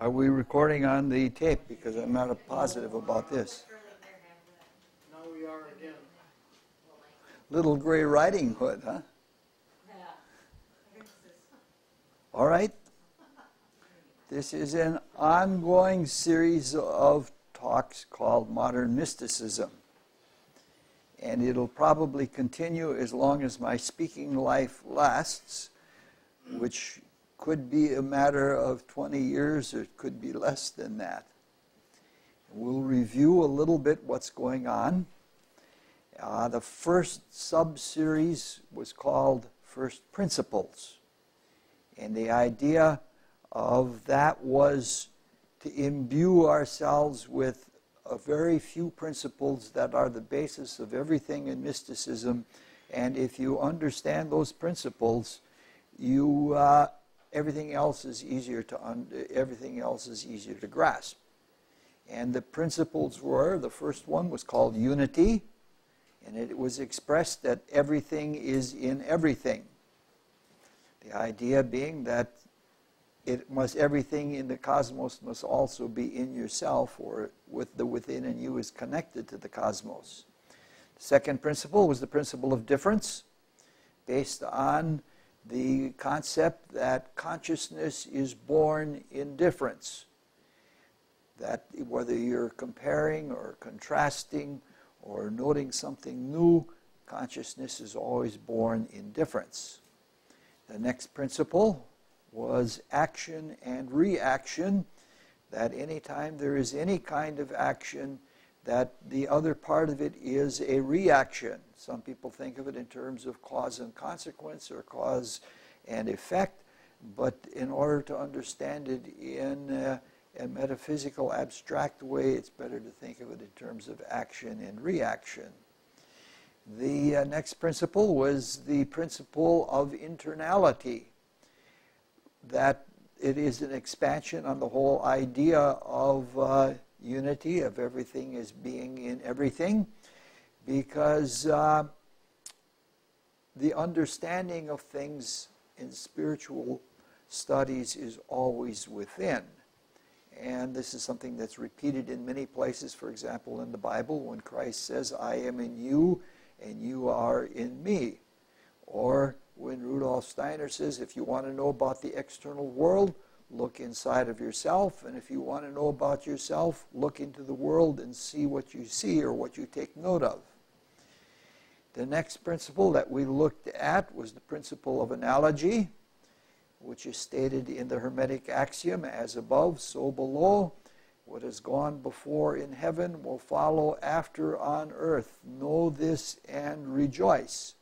Are we recording on the tape? Because I'm not positive about this. Now we are again. Little Gray Riding Hood, huh? All right. This is an ongoing series of talks called Modern Mysticism. And it'll probably continue as long as my speaking life lasts, which could be a matter of 20 years or it could be less than that. We'll review a little bit what's going on. Uh, the first sub series was called First Principles. And the idea of that was to imbue ourselves with a very few principles that are the basis of everything in mysticism. And if you understand those principles, you uh, everything else is easier to everything else is easier to grasp. And the principles were the first one was called unity, and it was expressed that everything is in everything. The idea being that it must everything in the cosmos must also be in yourself, or with the within and you is connected to the cosmos. The second principle was the principle of difference, based on the concept that consciousness is born in difference. That whether you're comparing or contrasting or noting something new, consciousness is always born in difference. The next principle was action and reaction, that anytime there is any kind of action, that the other part of it is a reaction. Some people think of it in terms of cause and consequence or cause and effect, but in order to understand it in a, metaphysical, abstract way, it's better to think of it in terms of action and reaction. The uh, next principle was the principle of internality, that it is an expansion on the whole idea of uh, unity, of everything as being in everything, because uh, the understanding of things in spiritual studies is always within. And this is something that's repeated in many places. For example, in the Bible, when Christ says, I am in you and you are in me. Or when Rudolf Steiner says, if you want to know about the external world, look inside of yourself. And if you want to know about yourself, look into the world and see what you see or what you take note of. The next principle that we looked at was the principle of analogy, which is stated in the Hermetic axiom as above, so below. What has gone before in heaven will follow after on earth. Know this and rejoice.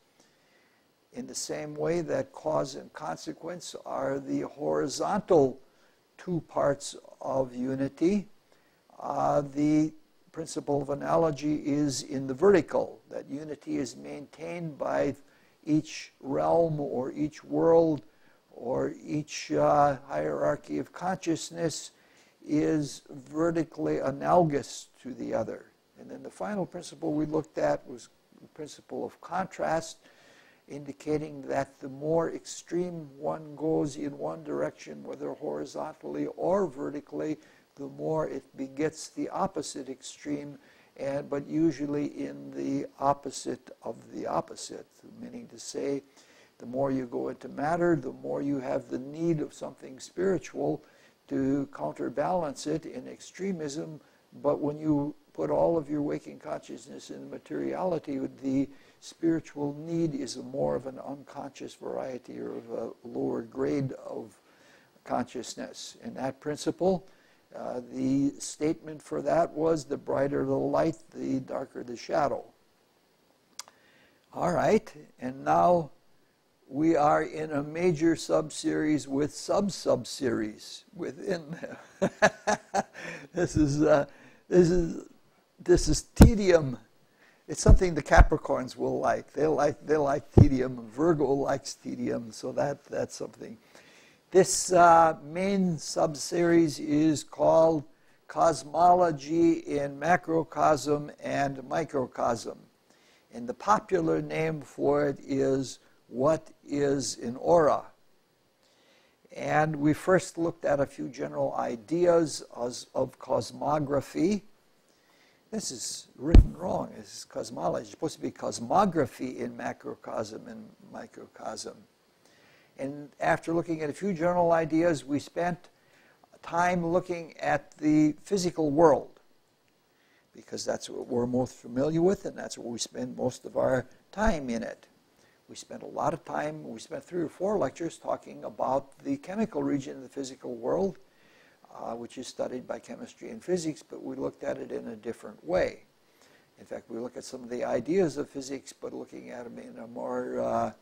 In the same way that cause and consequence are the horizontal two parts of unity, uh, the principle of analogy is in the vertical, that unity is maintained by each realm or each world or each uh, hierarchy of consciousness is vertically analogous to the other. And then the final principle we looked at was the principle of contrast, indicating that the more extreme one goes in one direction, whether horizontally or vertically, the more it begets the opposite extreme, and, but usually in the opposite of the opposite, meaning to say, the more you go into matter, the more you have the need of something spiritual to counterbalance it in extremism. But when you put all of your waking consciousness in materiality, the spiritual need is more of an unconscious variety or of a lower grade of consciousness. And that principle, uh, the statement for that was the brighter the light, the darker the shadow. All right, and now we are in a major subseries with sub-subseries within them. this is uh, this is this is tedium. It's something the Capricorns will like. They like they like tedium. Virgo likes tedium, so that that's something. This uh, main subseries is called Cosmology in Macrocosm and Microcosm. And the popular name for it is What is an Aura? And we first looked at a few general ideas of, of cosmography. This is written wrong. This is cosmology. It's supposed to be cosmography in macrocosm and microcosm. And after looking at a few general ideas, we spent time looking at the physical world because that's what we're most familiar with and that's where we spend most of our time in it. We spent a lot of time, we spent three or four lectures talking about the chemical region of the physical world, uh, which is studied by chemistry and physics, but we looked at it in a different way. In fact, we look at some of the ideas of physics, but looking at them in a more uh,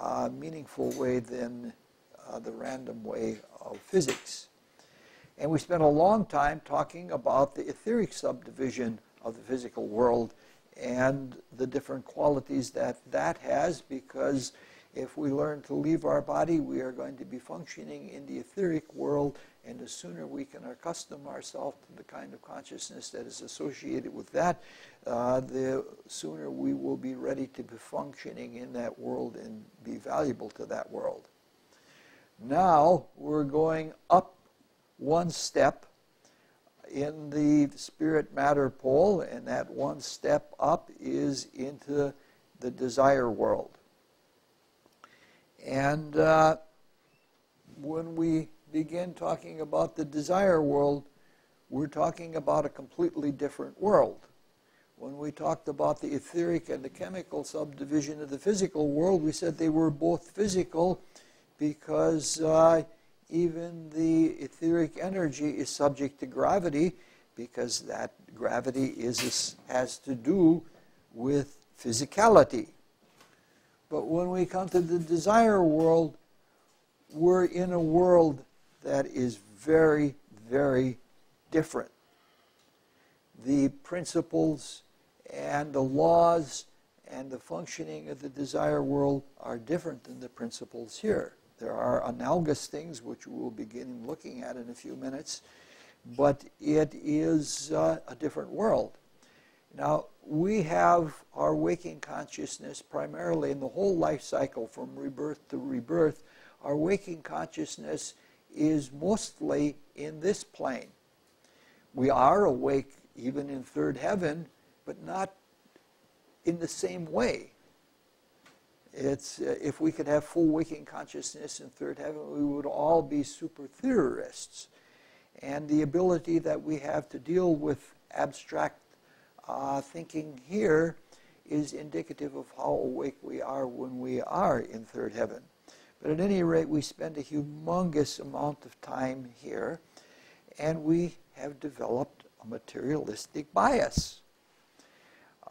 uh, meaningful way than uh, the random way of physics. And we spent a long time talking about the etheric subdivision of the physical world and the different qualities that that has because if we learn to leave our body, we are going to be functioning in the etheric world, and the sooner we can accustom ourselves to the kind of consciousness that is associated with that, uh, the sooner we will be ready to be functioning in that world and be valuable to that world. Now we're going up one step in the spirit matter pole, and that one step up is into the desire world. And uh, when we begin talking about the desire world, we're talking about a completely different world. When we talked about the etheric and the chemical subdivision of the physical world, we said they were both physical because uh, even the etheric energy is subject to gravity because that gravity is, has to do with physicality. But when we come to the desire world, we're in a world that is very, very different. The principles and the laws and the functioning of the desire world are different than the principles here. There are analogous things which we will begin looking at in a few minutes, but it is uh, a different world. Now, we have our waking consciousness primarily in the whole life cycle from rebirth to rebirth. Our waking consciousness is mostly in this plane. We are awake even in third heaven, but not in the same way. It's, uh, if we could have full waking consciousness in third heaven, we would all be super theorists. And the ability that we have to deal with abstract uh, thinking here is indicative of how awake we are when we are in third heaven. But at any rate, we spend a humongous amount of time here, and we have developed a materialistic bias.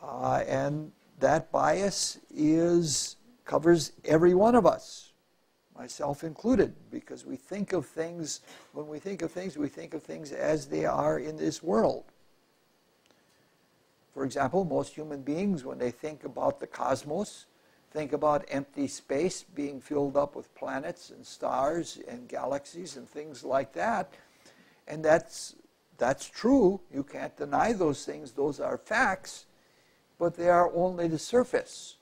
Uh, and that bias is covers every one of us, myself included, because we think of things, when we think of things, we think of things as they are in this world. For example, most human beings, when they think about the cosmos, think about empty space being filled up with planets and stars and galaxies and things like that. And that's, that's true. You can't deny those things. Those are facts. But they are only the surface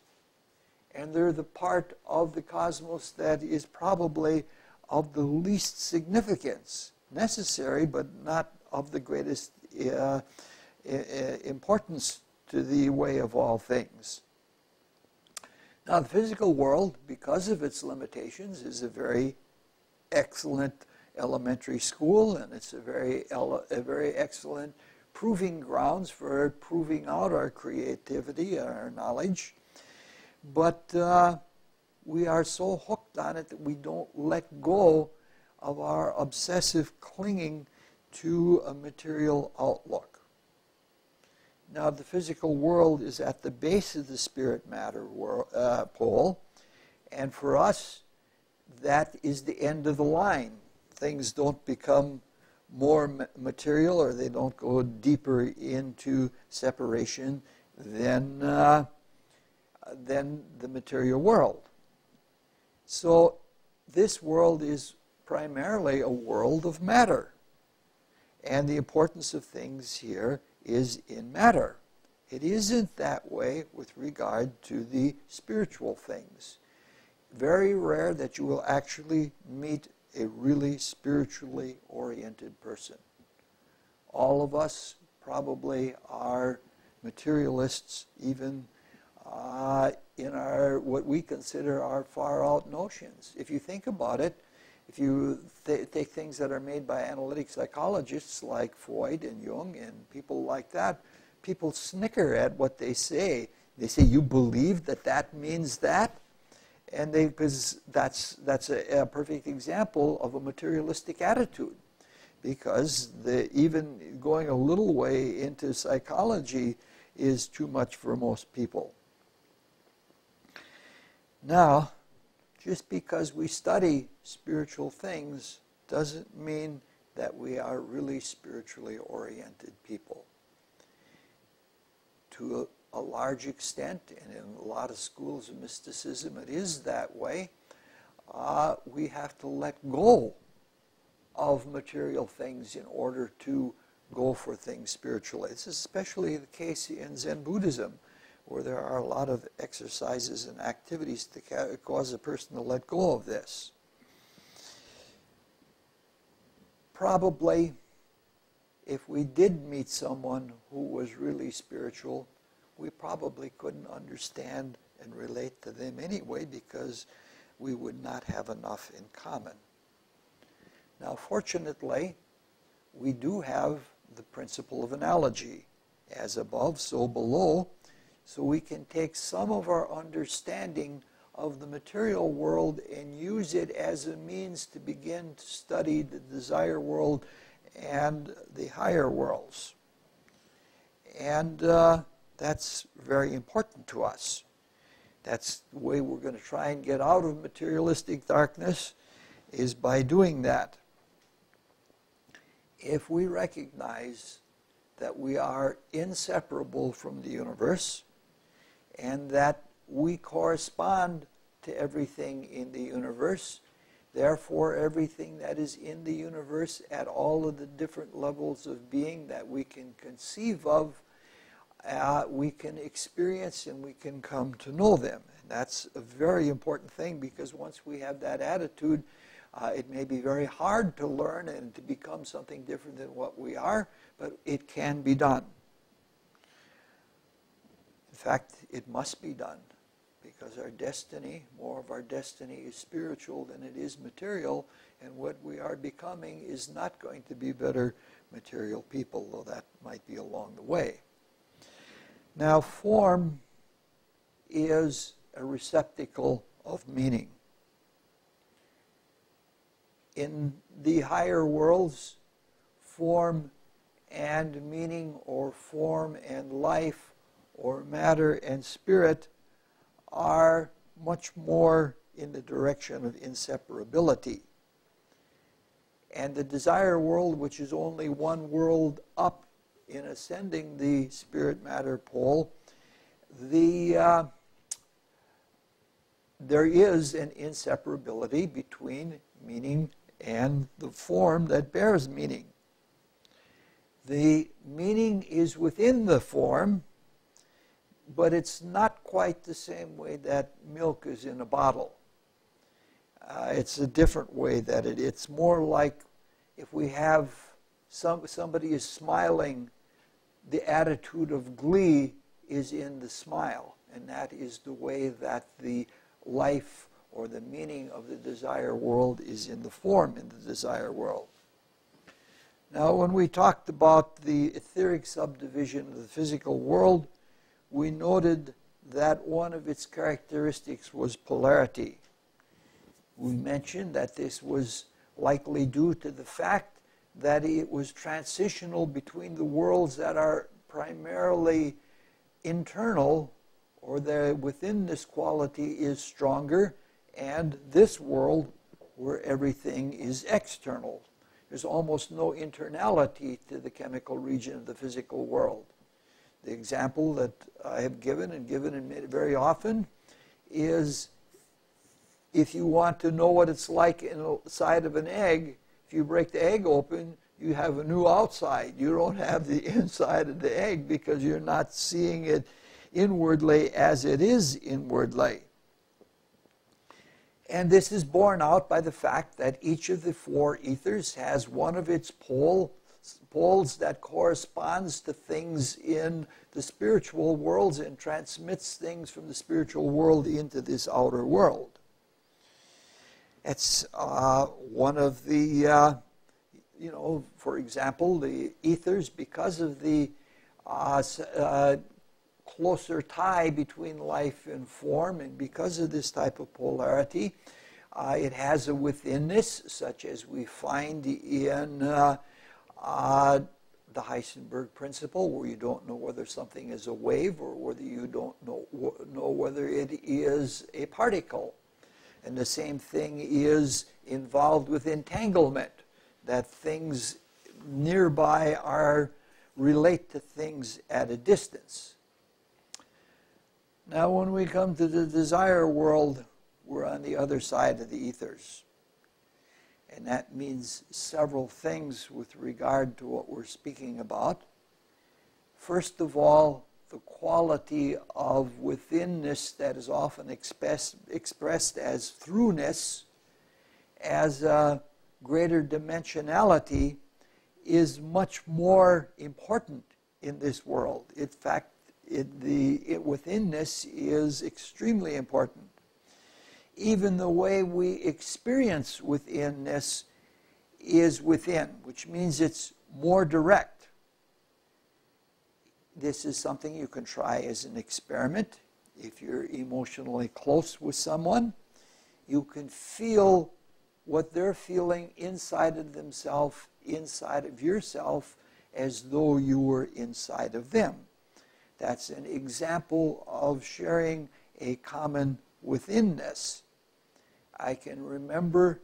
and they're the part of the cosmos that is probably of the least significance, necessary but not of the greatest uh, importance to the way of all things. Now, the physical world, because of its limitations, is a very excellent elementary school, and it's a very, a very excellent proving grounds for proving out our creativity and our knowledge. But uh, we are so hooked on it that we don't let go of our obsessive clinging to a material outlook. Now, the physical world is at the base of the spirit matter uh, pole, and for us, that is the end of the line. Things don't become more material or they don't go deeper into separation than. Uh, than the material world. So this world is primarily a world of matter. And the importance of things here is in matter. It isn't that way with regard to the spiritual things. Very rare that you will actually meet a really spiritually oriented person. All of us probably are materialists, even uh, in our what we consider our far out notions. If you think about it, if you th- take things that are made by analytic psychologists like Freud and Jung and people like that, people snicker at what they say. They say, "You believe that that means that," and they because that's that's a, a perfect example of a materialistic attitude because the, even going a little way into psychology is too much for most people. Now, just because we study spiritual things doesn't mean that we are really spiritually oriented people. To a, a, large extent, and in a lot of schools of mysticism, it is that way. Uh, we have to let go of material things in order to go for things spiritually. This is especially the case in Zen Buddhism, where there are a lot of exercises and activities to cause a person to let go of this. Probably, if we did meet someone who was really spiritual, we probably couldn't understand and relate to them anyway because we would not have enough in common. Now, fortunately, we do have the principle of analogy. As above, so below. So we can take some of our understanding of the material world and use it as a means to begin to study the desire world and the higher worlds. And uh, that's very important to us. That's the way we're going to try and get out of materialistic darkness is by doing that if we recognize that we are inseparable from the universe and that we correspond to everything in the universe, therefore, everything that is in the universe at all of the different levels of being that we can conceive of, uh, we can experience and we can come to know them. And that's a very important thing because once we have that attitude, uh, it may be very hard to learn and to become something different than what we are, but it can be done. In fact, it must be done because our destiny, more of our destiny is spiritual than it is material, and what we are becoming is not going to be better material people, though that might be along the way. Now, form is a receptacle of meaning in the higher worlds, form and meaning, or form and life, or matter and spirit are much more in the direction of inseparability. And the desire world, which is only one world up in ascending the spirit matter pole, the uh, there is an inseparability between meaning and the form that bears meaning. The meaning is within the form, but it's not quite the same way that milk is in a bottle. Uh, it's a different way that it, it's more like if we have some, somebody is smiling, the attitude of glee is in the smile, and that is the way that the life or the meaning of the desire world is in the form in the desire world. Now, when we talked about the etheric subdivision of the physical world, we noted that one of its characteristics was polarity. We mentioned that this was likely due to the fact that it was transitional between the worlds that are primarily internal, or that within this quality is stronger, and this world where everything is external. There's almost no internality to the chemical region of the physical world. The example that I have given and given and made very often is if you want to know what it's like inside of an egg, if you break the egg open, you have a new outside. You don't have the inside of the egg because you're not seeing it inwardly as it is inwardly. And this is borne out by the fact that each of the four ethers has one of its pole, poles that corresponds to things in the spiritual worlds and transmits things from the spiritual world into this outer world. It's uh, one of the, uh, you know, for example, the ethers, because of the uh, uh, closer tie between life and form, and because of this type of polarity, uh, it has a withinness, such as we find in uh, the Heisenberg principle, where you don't know whether something is a wave or whether you don't know, know whether it is a particle. And the same thing is involved with entanglement, that things nearby are relate to things at a distance. Now, when we come to the desire world, we're on the other side of the ethers. And that means several things with regard to what we're speaking about. First of all, the quality of withinness that is often express, expressed as throughness, as a greater dimensionality, is much more important in this world. In fact, it, the it, withinness is extremely important. Even the way we experience withinness is within, which means it's more direct this is something you can try as an experiment. If you're emotionally close with someone, you can feel what they're feeling inside of themselves, inside of yourself, as though you were inside of them. That's an example of sharing a common withinness. I can remember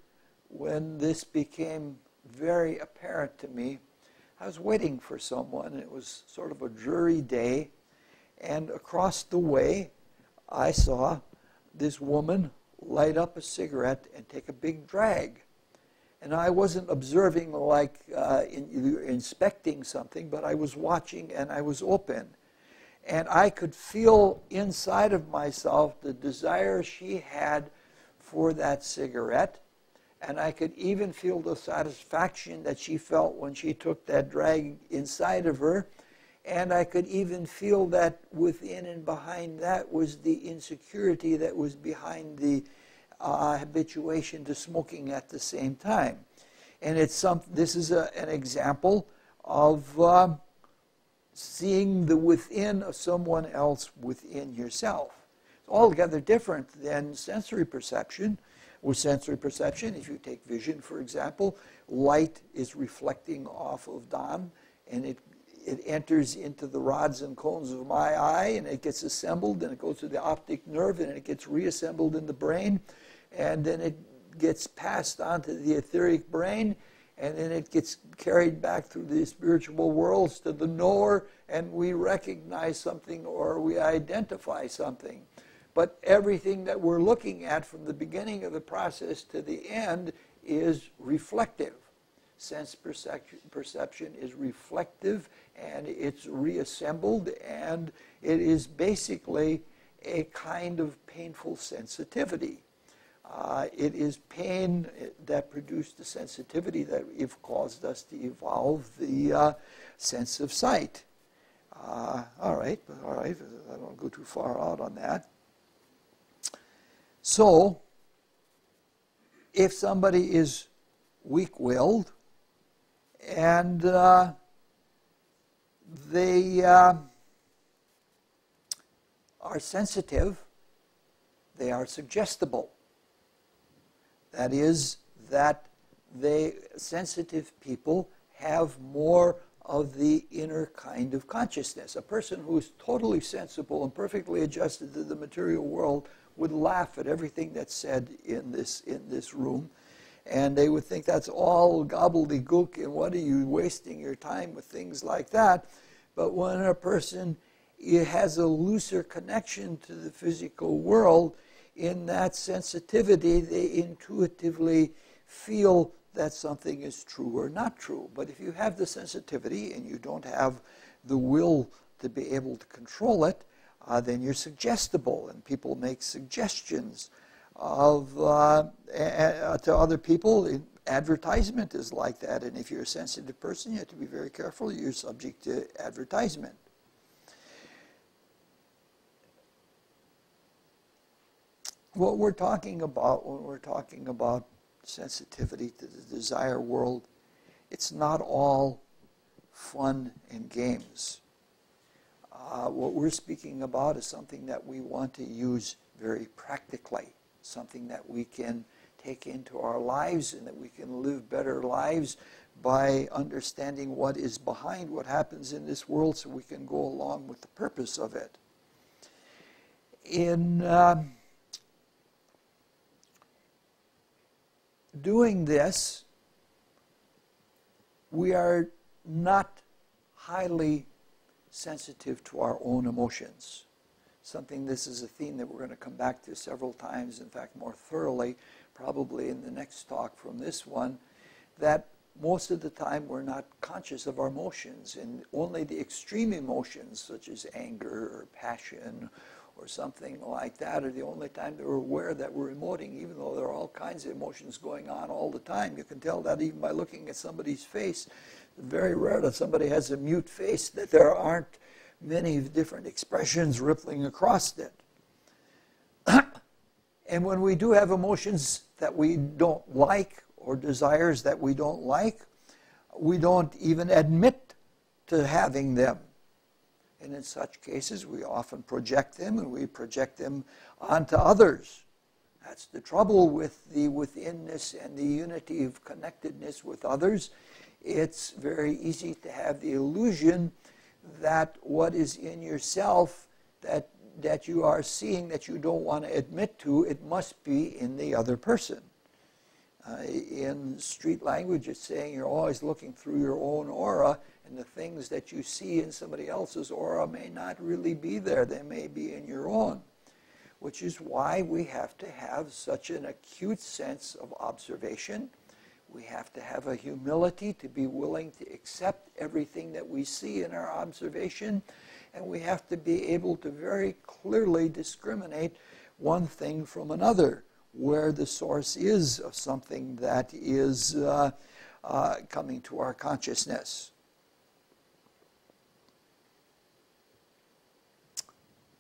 when this became very apparent to me I was waiting for someone. It was sort of a dreary day. And across the way, I saw this woman light up a cigarette and take a big drag. And I wasn't observing like uh, in, inspecting something, but I was watching and I was open. And I could feel inside of myself the desire she had for that cigarette and I could even feel the satisfaction that she felt when she took that drag inside of her. And I could even feel that within and behind that was the insecurity that was behind the uh, habituation to smoking at the same time. And it's some, this is a, an example of uh, seeing the within of someone else within yourself. Altogether different than sensory perception with sensory perception. If you take vision, for example, light is reflecting off of Don, and it it enters into the rods and cones of my eye, and it gets assembled, and it goes to the optic nerve, and it gets reassembled in the brain, and then it gets passed on to the etheric brain, and then it gets carried back through the spiritual worlds to the knower, and we recognize something or we identify something. But everything that we're looking at from the beginning of the process to the end is reflective. Sense perception is reflective and it's reassembled, and it is basically a kind of painful sensitivity. Uh, it is pain that produced the sensitivity that if caused us to evolve the uh, sense of sight. Uh, all right, all right, I don't go too far out on that. So, if somebody is weak willed and uh, they uh, are sensitive, they are suggestible. That is, that they sensitive people have more of the inner kind of consciousness. A person who is totally sensible and perfectly adjusted to the material world would laugh at everything that's said in this, in this room. And they would think that's all gobbledygook and what are you wasting your time with things like that. But when a person has a looser connection to the physical world, in that sensitivity, they intuitively feel that something is true or not true. But if you have the sensitivity and you don't have the will to be able to control it, uh, then you're suggestible and people make suggestions of uh, to other people. Advertisement is like that, and if you're a sensitive person, you have to be very careful. You're subject to advertisement. What we're talking about when we're talking about sensitivity to the desire world, it's not all fun and games. Uh, what we're speaking about is something that we want to use very practically, something that we can take into our lives and that we can live better lives by understanding what is behind what happens in this world so we can go along with the purpose of it. In uh, doing this, we are not highly sensitive to our own emotions. Something, this is a theme that we're going to come back to several times, in fact, more thoroughly, probably in the next talk from this one, that most of the time we're not conscious of our emotions, and only the extreme emotions, such as anger or passion or something like that, are the only time that we're aware that we're emoting, even though there are all kinds of emotions going on all the time. You can tell that even by looking at somebody's face. Very rare that somebody has a mute face, that there aren't many different expressions rippling across it. and when we do have emotions that we don't like or desires that we don't like, we don't even admit to having them. And in such cases, we often project them and we project them onto others. That's the trouble with the withinness and the unity of connectedness with others. It's very easy to have the illusion that what is in yourself that, that you are seeing that you don't want to admit to, it must be in the other person. Uh, in street language, it's saying you're always looking through your own aura, and the things that you see in somebody else's aura may not really be there. They may be in your own, which is why we have to have such an acute sense of observation. We have to have a humility to be willing to accept everything that we see in our observation, and we have to be able to very clearly discriminate one thing from another where the source is of something that is uh, uh, coming to our consciousness.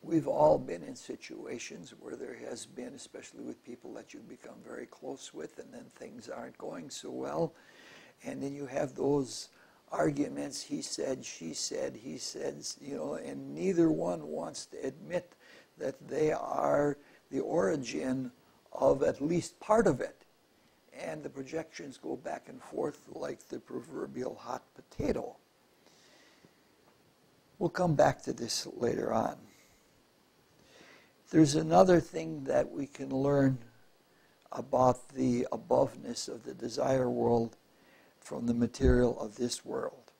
We've all been in situations where there has been, especially with people that you've become very close with, and then things aren't going so well. And then you have those arguments he said, she said, he said, you know, and neither one wants to admit that they are the origin of at least part of it. And the projections go back and forth like the proverbial hot potato. We'll come back to this later on. There's another thing that we can learn about the aboveness of the desire world from the material of this world.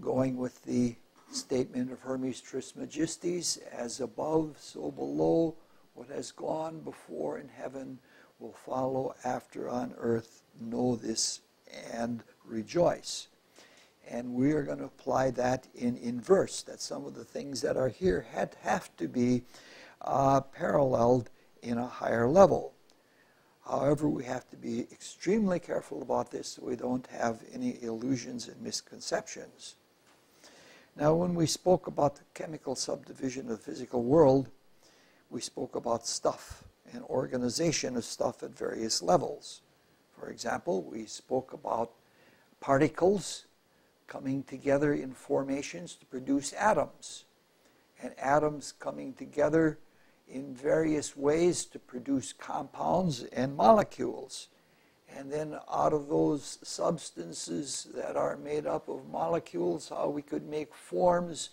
Going with the statement of Hermes Trismegistus, as above, so below, what has gone before in heaven will follow after on earth. Know this and rejoice. And we are going to apply that in inverse, that some of the things that are here had, have to be uh, paralleled in a higher level. However, we have to be extremely careful about this so we don't have any illusions and misconceptions. Now, when we spoke about the chemical subdivision of the physical world, we spoke about stuff and organization of stuff at various levels. For example, we spoke about particles coming together in formations to produce atoms, and atoms coming together in various ways to produce compounds and molecules. And then out of those substances that are made up of molecules, how we could make forms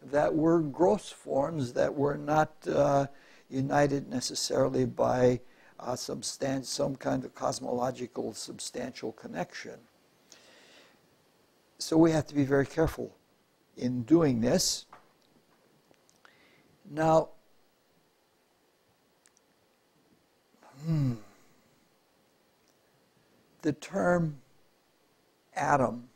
that were gross forms that were not uh, united necessarily by uh, some kind of cosmological substantial connection. So we have to be very careful in doing this. Now, hmm the term atom,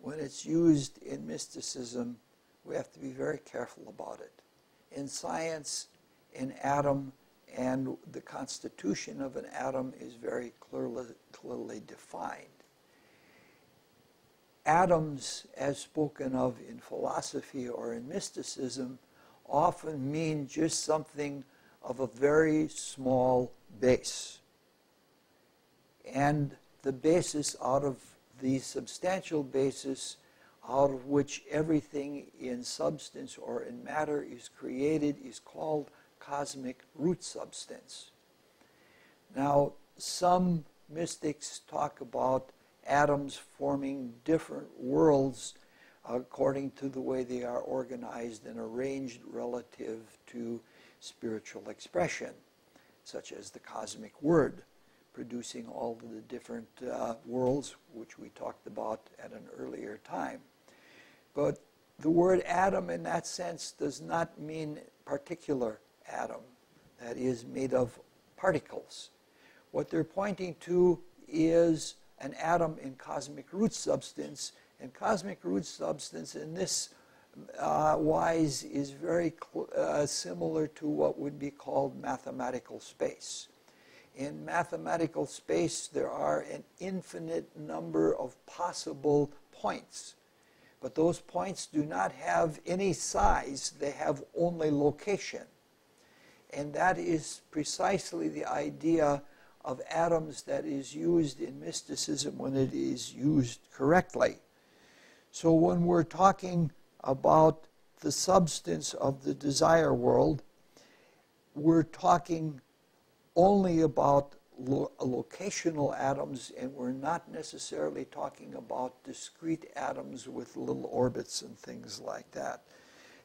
when it's used in mysticism, we have to be very careful about it. In science, an atom and the constitution of an atom is very clearly, clearly defined. Atoms, as spoken of in philosophy or in mysticism, often mean just something of a very small base. And the basis out of the substantial basis out of which everything in substance or in matter is created is called cosmic root substance. Now, some mystics talk about atoms forming different worlds according to the way they are organized and arranged relative to spiritual expression, such as the cosmic word, producing all the different uh, worlds which we talked about at an earlier time. But the word atom in that sense does not mean particular atom, that is made of particles. What they're pointing to is an atom in cosmic root substance, and cosmic root substance in this uh, wise is very uh, similar to what would be called mathematical space. In mathematical space, there are an infinite number of possible points. But those points do not have any size, they have only location. And that is precisely the idea of atoms that is used in mysticism when it is used correctly. So when we're talking about the substance of the desire world, we're talking only about lo- locational atoms, and we're not necessarily talking about discrete atoms with little orbits and things like that.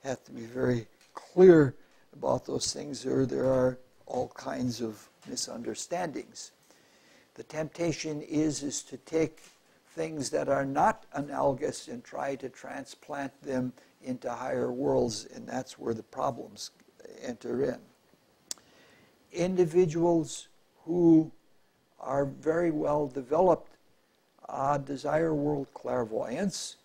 Have to be very clear about those things, or there are all kinds of misunderstandings. The temptation is is to take things that are not analogous and try to transplant them into higher worlds, and that's where the problems enter in. Individuals who are very well developed uh, desire world clairvoyance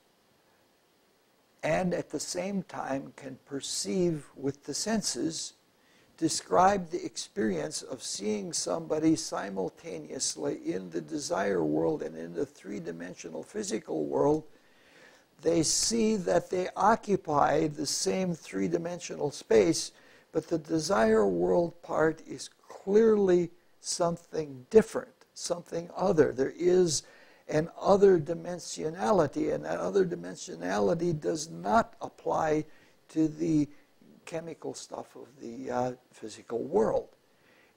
and at the same time can perceive with the senses describe the experience of seeing somebody simultaneously in the desire world and in the three dimensional physical world. They see that they occupy the same three dimensional space, but the desire world part is clearly something different, something other. There is an other dimensionality, and that other dimensionality does not apply to the chemical stuff of the uh, physical world.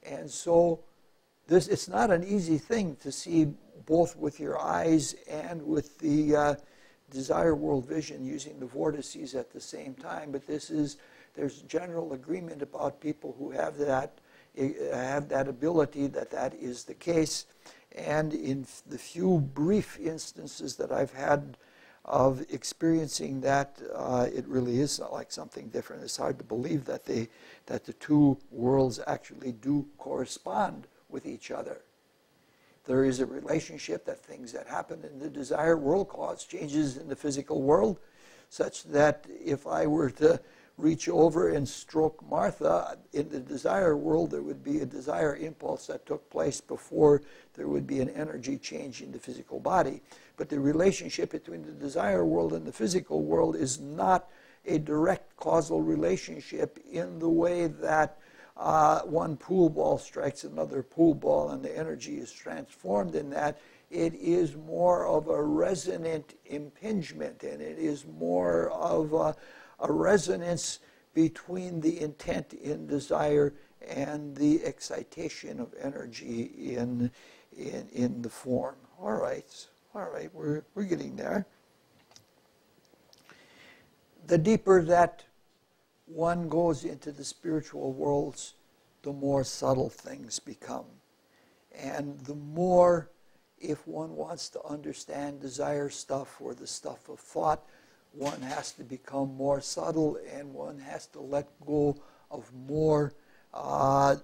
And so this it's not an easy thing to see both with your eyes and with the uh, desire world vision using the vortices at the same time. But this is there's general agreement about people who have that have that ability that that is the case. And in the few brief instances that I've had of experiencing that, uh, it really is like something different. It's hard to believe that, they, that the two worlds actually do correspond with each other. There is a relationship that things that happen in the desire world cause changes in the physical world, such that if I were to reach over and stroke Martha, in the desire world, there would be a desire impulse that took place before there would be an energy change in the physical body. But the relationship between the desire world and the physical world is not a direct causal relationship in the way that uh, one pool ball strikes another pool ball and the energy is transformed in that. It is more of a resonant impingement and it is more of a a resonance between the intent in desire and the excitation of energy in, in, in the form. All right, all right, we're, we're getting there. The deeper that one goes into the spiritual worlds, the more subtle things become. And the more, if one wants to understand desire stuff or the stuff of thought, one has to become more subtle and one has to let go of more uh,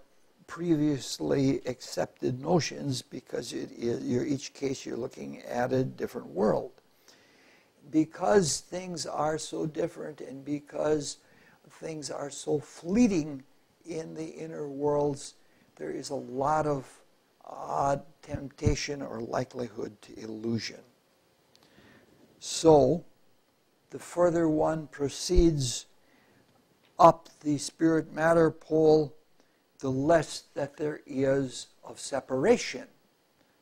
previously accepted notions because it is, you're, each case you're looking at a different world. Because things are so different and because things are so fleeting in the inner worlds, there is a lot of odd temptation or likelihood to illusion. So, the further one proceeds up the spirit matter pole, the less that there is of separation.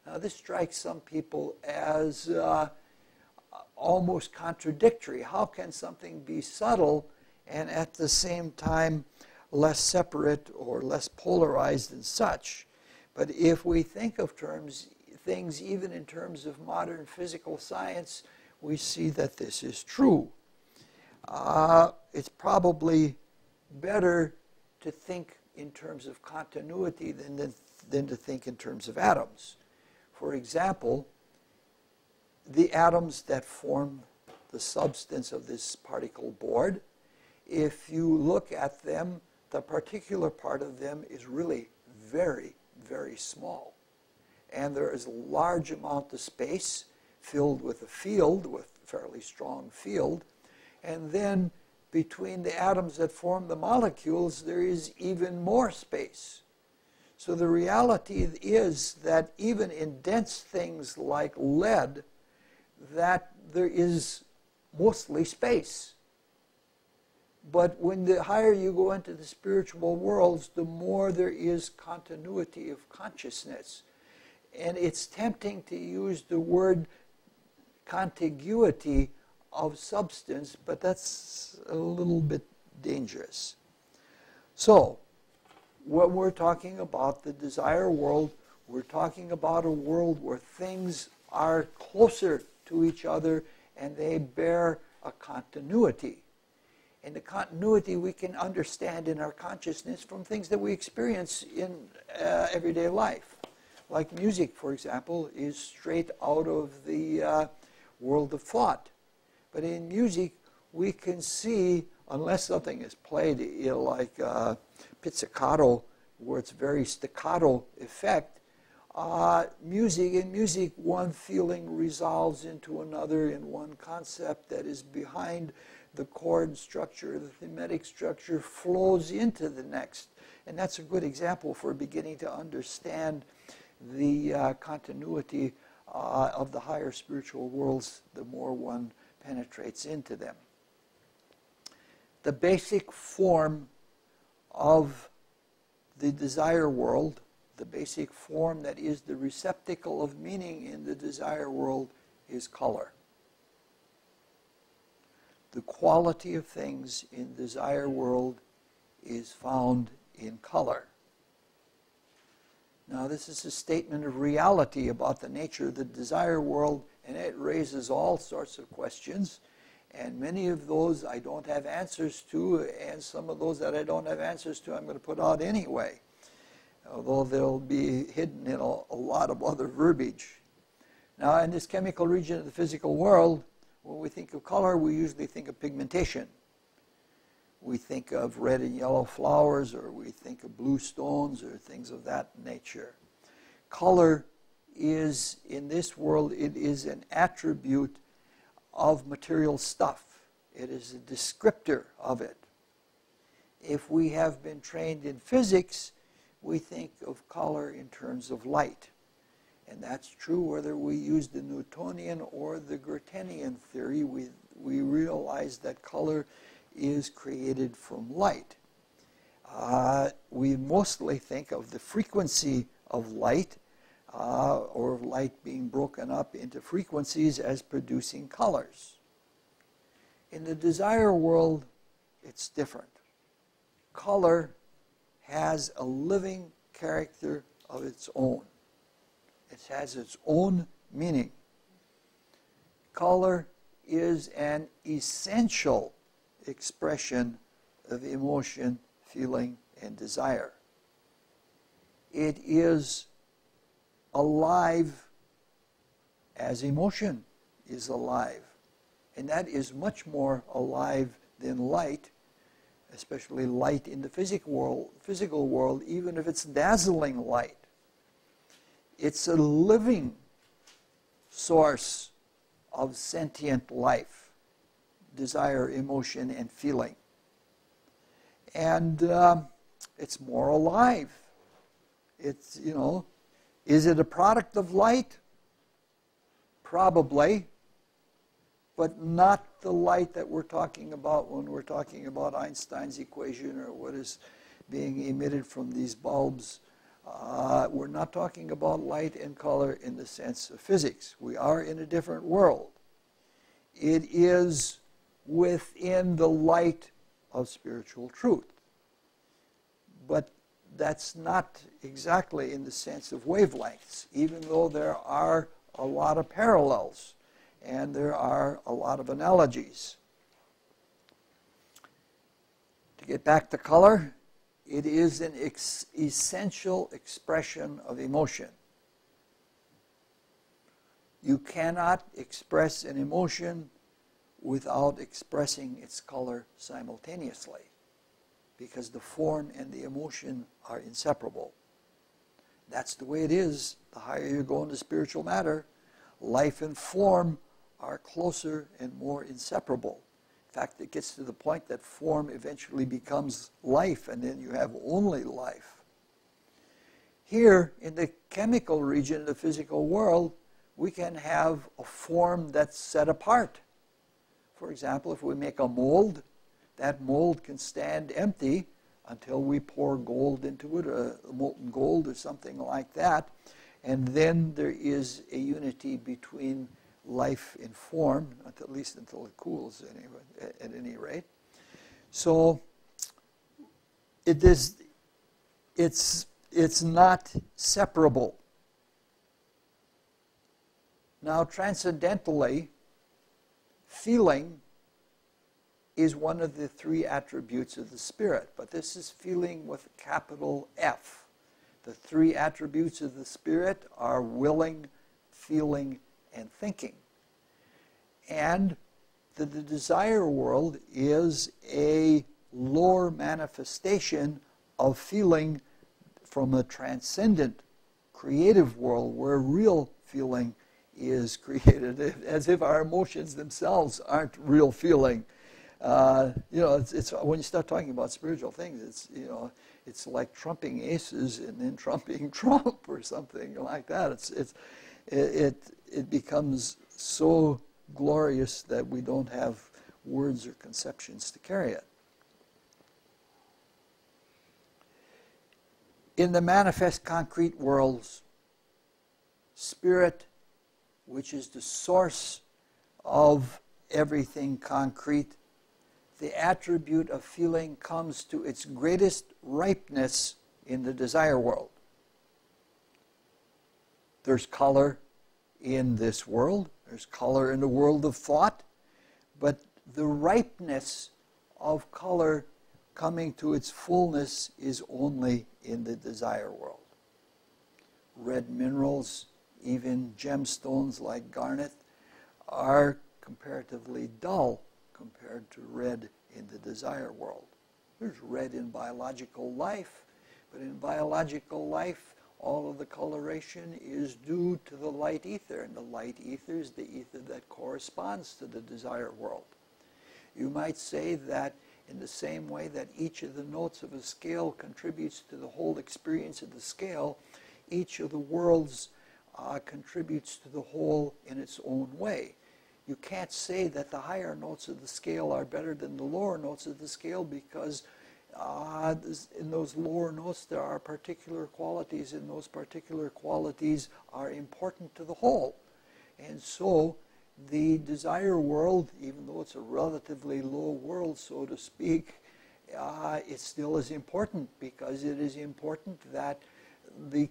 Now, this strikes some people as uh, almost contradictory. How can something be subtle and at the same time less separate or less polarized and such? But if we think of terms, things even in terms of modern physical science, we see that this is true. Uh, it's probably better to think in terms of continuity than, than, than to think in terms of atoms. For example, the atoms that form the substance of this particle board, if you look at them, the particular part of them is really very, very small. And there is a large amount of space filled with a field, with a fairly strong field. And then between the atoms that form the molecules, there is even more space. So the reality is that even in dense things like lead, that there is mostly space. But when the higher you go into the spiritual worlds, the more there is continuity of consciousness. And it's tempting to use the word contiguity of substance, but that's a little bit dangerous. So, when we're talking about the desire world, we're talking about a world where things are closer to each other and they bear a continuity. And the continuity we can understand in our consciousness from things that we experience in uh, everyday life. Like music, for example, is straight out of the uh, world of thought. But in music, we can see, unless something is played you know, like uh, pizzicato, where it's very staccato effect, uh, music, in music, one feeling resolves into another in one concept that is behind the chord structure, the thematic structure flows into the next. And that's a good example for beginning to understand the uh, continuity uh, of the higher spiritual worlds the more one penetrates into them. The basic form of the desire world the basic form that is the receptacle of meaning in the desire world is color. The quality of things in desire world is found in color. Now, this is a statement of reality about the nature of the desire world, and it raises all sorts of questions. And many of those I don't have answers to, and some of those that I don't have answers to, I'm going to put out anyway although they'll be hidden in a, a lot of other verbiage. Now, in this chemical region of the physical world, when we think of color, we usually think of pigmentation. We think of red and yellow flowers, or we think of blue stones, or things of that nature. Color is, in this world, it is an attribute of material stuff. It is a descriptor of it. If we have been trained in physics, we think of color in terms of light. And that's true whether we use the Newtonian or the Goethean theory. We, we realize that color is created from light. Uh, we mostly think of the frequency of light uh, or light being broken up into frequencies as producing colors. In the desire world, it's different. Color has a living character of its own. It has its own meaning. Color is an essential expression of emotion, feeling, and desire. It is alive as emotion is alive. And that is much more alive than light especially light in the physical world, physical world, even if it's dazzling light. It's a living source of sentient life, desire, emotion, and feeling. And uh, it's more alive. It's, you know, is it a product of light? Probably, but not the light that we're talking about when we're talking about Einstein's equation or what is being emitted from these bulbs. Uh, we're not talking about light and color in the sense of physics. We are in a different world. It is within the light of spiritual truth. But that's not exactly in the sense of wavelengths, even though there are a lot of parallels and there are a lot of analogies. To get back to color, it is an ex- essential expression of emotion. You cannot express an emotion without expressing its color simultaneously because the form and the emotion are inseparable. That's the way it is. The higher you go into spiritual matter, life and form are closer and more inseparable. In fact, it gets to the point that form eventually becomes life, and then you have only life. Here, in the chemical region the physical world, we can have a form that's set apart. For example, if we make a mold, that mold can stand empty until we pour gold into it, a molten gold or something like that. And then there is a unity between life and form, at least until it cools anyway, at any rate. So it is, it's, it's not separable. Now, transcendentally, feeling is one of the three attributes of the Spirit, but this is feeling with capital F. The three attributes of the Spirit are willing, feeling, and thinking. And the, the desire world is a lower manifestation of feeling from a transcendent creative world where real feeling is created, as if our emotions themselves aren't real feeling. Uh, you know, it's, it's, when you start talking about spiritual things, it's you know, it's like trumping aces and then trumping Trump or something like that. It's it's it it, it becomes so glorious that we don't have words or conceptions to carry it. In the manifest concrete worlds, spirit, which is the source of everything concrete, the attribute of feeling comes to its greatest ripeness in the desire world. There's color in this world, there's color in the world of thought, but the ripeness of color coming to its fullness is only in the desire world. Red minerals, even gemstones like garnet, are comparatively dull compared to red in the desire world. There's red in biological life, but in biological life, all of the coloration is due to the light ether, and the light ether is the ether that corresponds to the desire world. You might say that in the same way that each of the notes of a scale contributes to the whole experience of the scale, each of the worlds uh, contributes to the whole in its own way you can't say that the higher notes of the scale are better than the lower notes of the scale because uh, in those lower notes there are particular qualities and those particular qualities are important to the whole. And so the desire world, even though it's a relatively low world, so to speak, uh, it still is important because it is important that the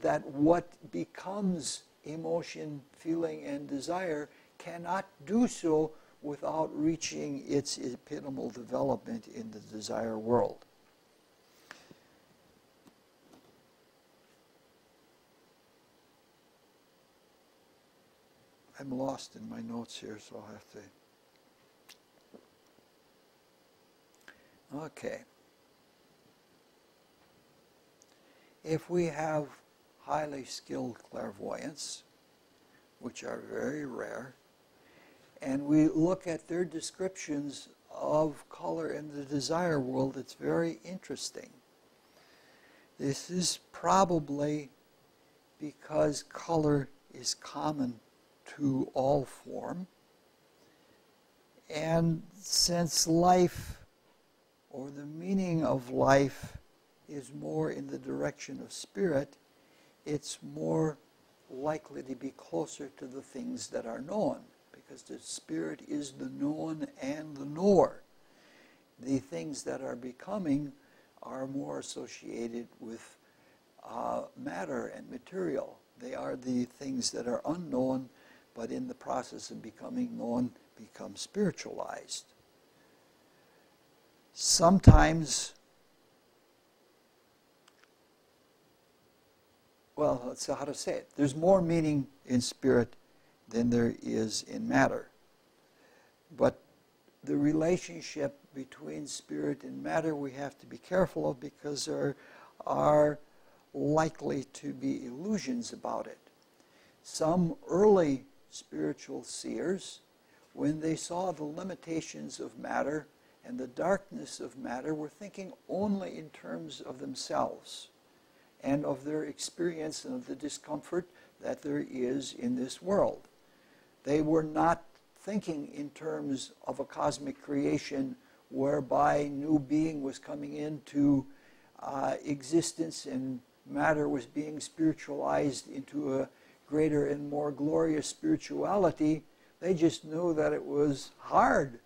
that what becomes emotion, feeling, and desire cannot do so without reaching its epitomal development in the desire world. I'm lost in my notes here, so I'll have to. Okay. If we have highly skilled clairvoyants, which are very rare, and we look at their descriptions of color in the desire world, it's very interesting. This is probably because color is common to all form. And since life or the meaning of life is more in the direction of spirit, it's more likely to be closer to the things that are known because the spirit is the known and the knower. The things that are becoming are more associated with uh, matter and material. They are the things that are unknown, but in the process of becoming known, become spiritualized. Sometimes, well, let's see how to say it. There's more meaning in spirit than there is in matter. But the relationship between spirit and matter we have to be careful of because there are likely to be illusions about it. Some early spiritual seers, when they saw the limitations of matter and the darkness of matter, were thinking only in terms of themselves and of their experience and of the discomfort that there is in this world. They were not thinking in terms of a cosmic creation whereby new being was coming into uh, existence and matter was being spiritualized into a greater and more glorious spirituality. They just knew that it was hard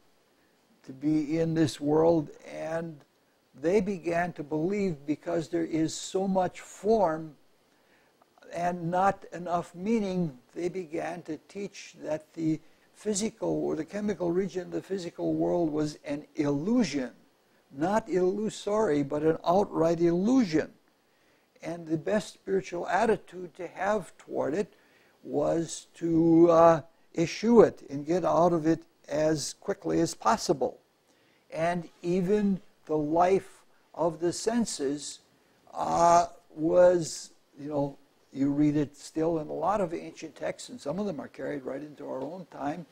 to be in this world, and they began to believe because there is so much form and not enough meaning, they began to teach that the physical or the chemical region of the physical world was an illusion, not illusory, but an outright illusion. And the best spiritual attitude to have toward it was to uh, eschew it and get out of it as quickly as possible. And even the life of the senses uh, was, you know, you read it still in a lot of ancient texts, and some of them are carried right into our own time,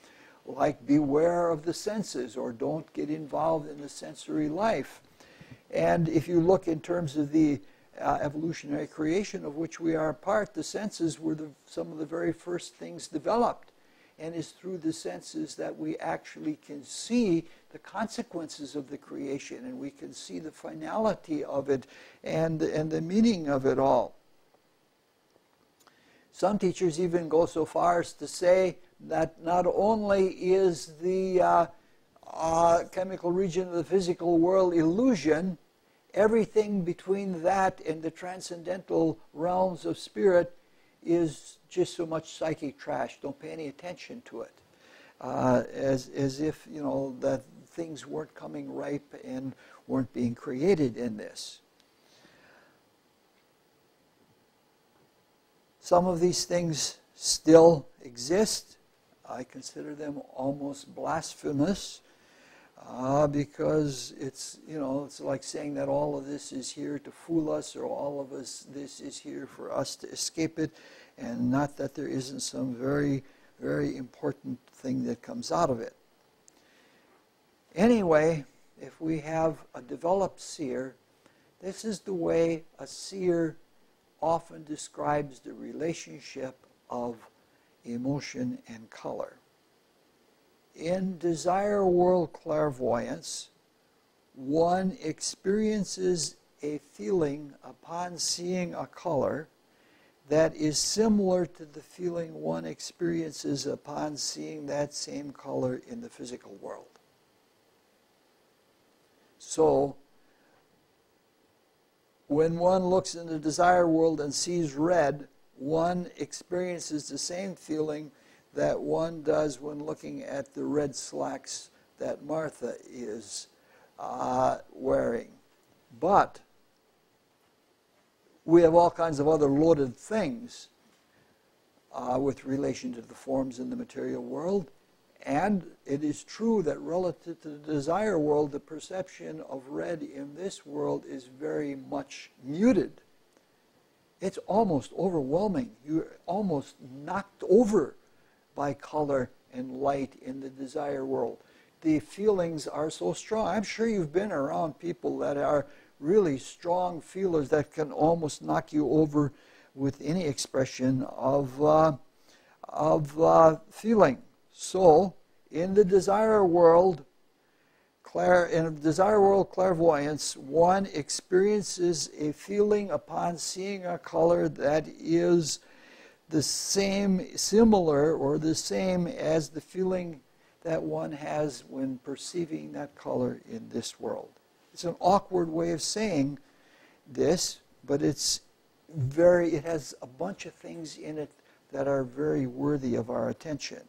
like beware of the senses or don't get involved in the sensory life. And if you look in terms of the uh, evolutionary creation of which we are a part, the senses were the, some of the very first things developed. And it's through the senses that we actually can see the consequences of the creation and we can see the finality of it and, and the meaning of it all. Some teachers even go so far as to say that not only is the uh, uh, chemical region of the physical world illusion, everything between that and the transcendental realms of spirit is just so much psychic trash. Don't pay any attention to it. Uh, as, as if, you know, that things weren't coming ripe and weren't being created in this. Some of these things still exist. I consider them almost blasphemous uh, because it's, you know, it's like saying that all of this is here to fool us or all of us, this is here for us to escape it, and not that there isn't some very, very important thing that comes out of it. Anyway, if we have a developed seer, this is the way a seer often describes the relationship of emotion and color. In desire world clairvoyance, one experiences a feeling upon seeing a color that is similar to the feeling one experiences upon seeing that same color in the physical world. So, when one looks in the desire world and sees red, one experiences the same feeling that one does when looking at the red slacks that Martha is uh, wearing. But we have all kinds of other loaded things uh, with relation to the forms in the material world. And it is true that relative to the desire world, the perception of red in this world is very much muted. It's almost overwhelming. You're almost knocked over by color and light in the desire world. The feelings are so strong. I'm sure you've been around people that are really strong feelers that can almost knock you over with any expression of, uh, of uh, feeling. So, in the desire world, clair- in desire world clairvoyance, one experiences a feeling upon seeing a color that is the same, similar, or the same as the feeling that one has when perceiving that color in this world. It's an awkward way of saying this, but it's very, it has a bunch of things in it that are very worthy of our attention.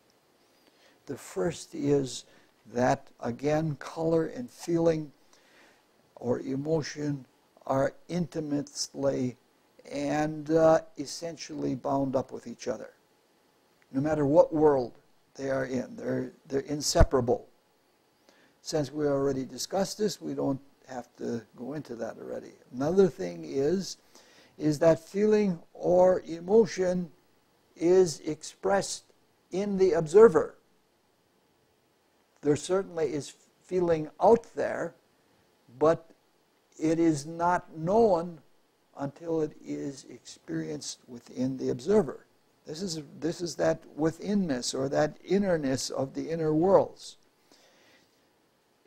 The first is that, again, color and feeling or emotion are intimately and uh, essentially bound up with each other. No matter what world they are in, they're, they're inseparable. Since we already discussed this, we don't have to go into that already. Another thing is, is that feeling or emotion is expressed in the observer. There certainly is feeling out there, but it is not known until it is experienced within the observer. This is, this is that withinness or that innerness of the inner worlds.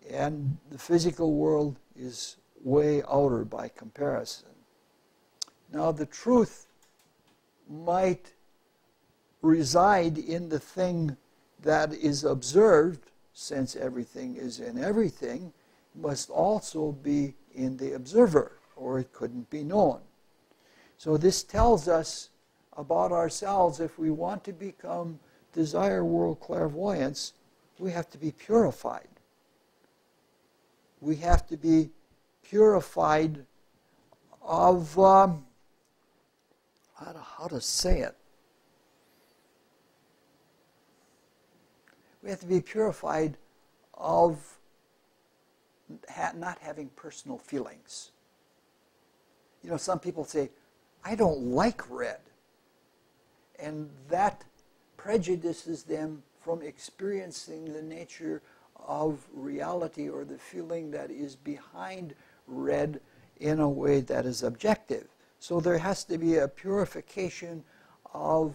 And the physical world is way outer by comparison. Now, the truth might reside in the thing that is observed, since everything is in everything, must also be in the observer or it couldn't be known. So this tells us about ourselves if we want to become desire world clairvoyants, we have to be purified. We have to be purified of, um, how, to, how to say it? We have to be purified of not having personal feelings. You know, some people say, I don't like red. And that prejudices them from experiencing the nature of reality or the feeling that is behind red in a way that is objective. So there has to be a purification of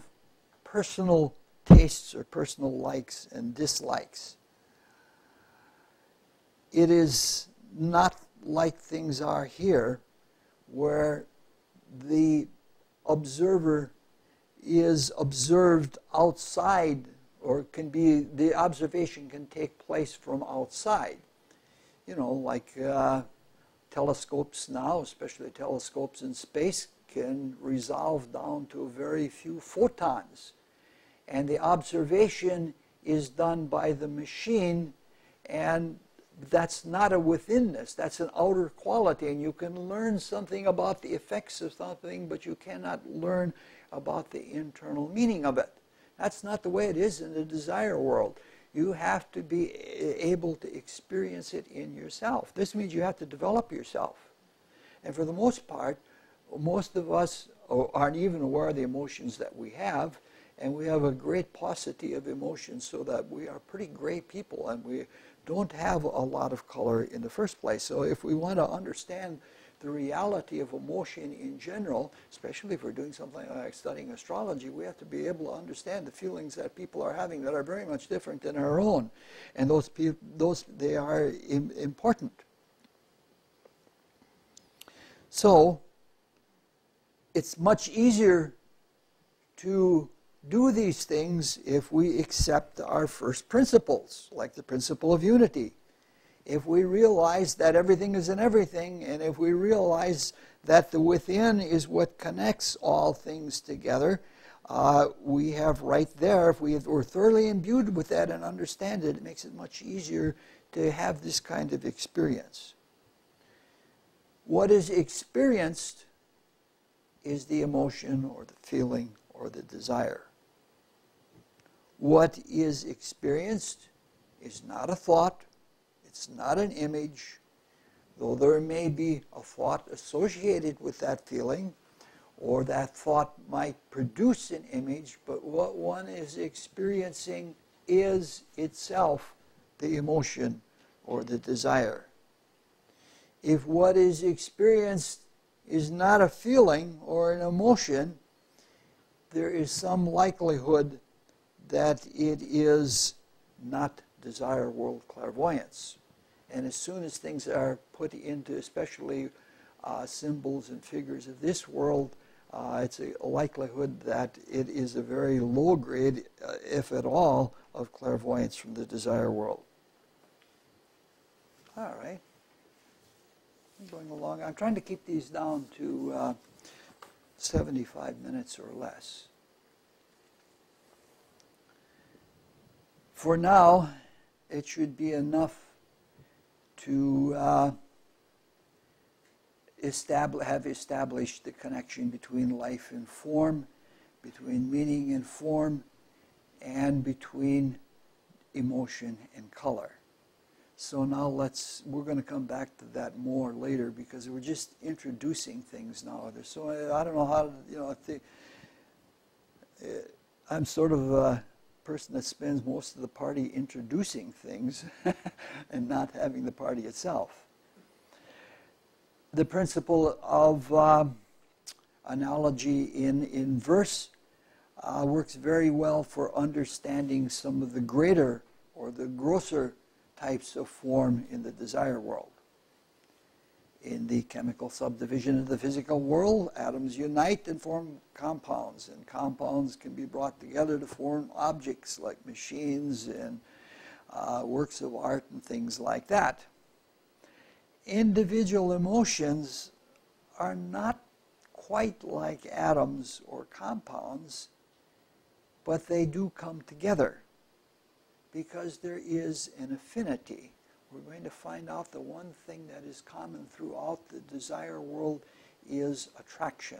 personal tastes or personal likes and dislikes. It is not like things are here where the observer is observed outside or can be the observation can take place from outside you know like uh, telescopes now especially telescopes in space can resolve down to a very few photons and the observation is done by the machine and that's not a withinness, that's an outer quality. And you can learn something about the effects of something, but you cannot learn about the internal meaning of it. That's not the way it is in the desire world. You have to be able to experience it in yourself. This means you have to develop yourself. And for the most part, most of us aren't even aware of the emotions that we have, and we have a great paucity of emotions so that we are pretty gray people and we don't have a lot of color in the first place. So if we want to understand the reality of emotion in general, especially if we're doing something like studying astrology, we have to be able to understand the feelings that people are having that are very much different than our own. And those, those they are Im important. So it's much easier to do these things if we accept our first principles, like the principle of unity. If we realize that everything is in everything, and if we realize that the within is what connects all things together, uh, we have right there, if we are thoroughly imbued with that and understand it, it makes it much easier to have this kind of experience. What is experienced is the emotion or the feeling or the desire. What is experienced is not a thought, it's not an image, though there may be a thought associated with that feeling, or that thought might produce an image, but what one is experiencing is itself the emotion or the desire. if what is experienced is not a feeling or an emotion, there is some likelihood that it is not desire world clairvoyance. And as soon as things are put into, especially uh, symbols and figures of this world, uh, it's a likelihood that it is a very low grade, uh, if at all, of clairvoyance from the desire world. All right. I'm going along. I'm trying to keep these down to uh, 75 minutes or less. For now, it should be enough to uh, establish, have established the connection between life and form, between meaning and form, and between emotion and color. So now let's, we're going to come back to that more later because we're just introducing things now. So I don't know how, to you know, I think, uh, I'm sort of a person that spends most of the party introducing things and not having the party itself. The principle of uh, analogy in, in verse uh, works very well for understanding some of the greater or the grosser types of form in the desire world. In the chemical subdivision of the physical world, atoms unite and form compounds, and compounds can be brought together to form objects like machines and uh, works of art and things like that. Individual emotions are not quite like atoms or compounds, but they do come together because there is an affinity. We're going to find out the one thing that is common throughout the desire world is attraction.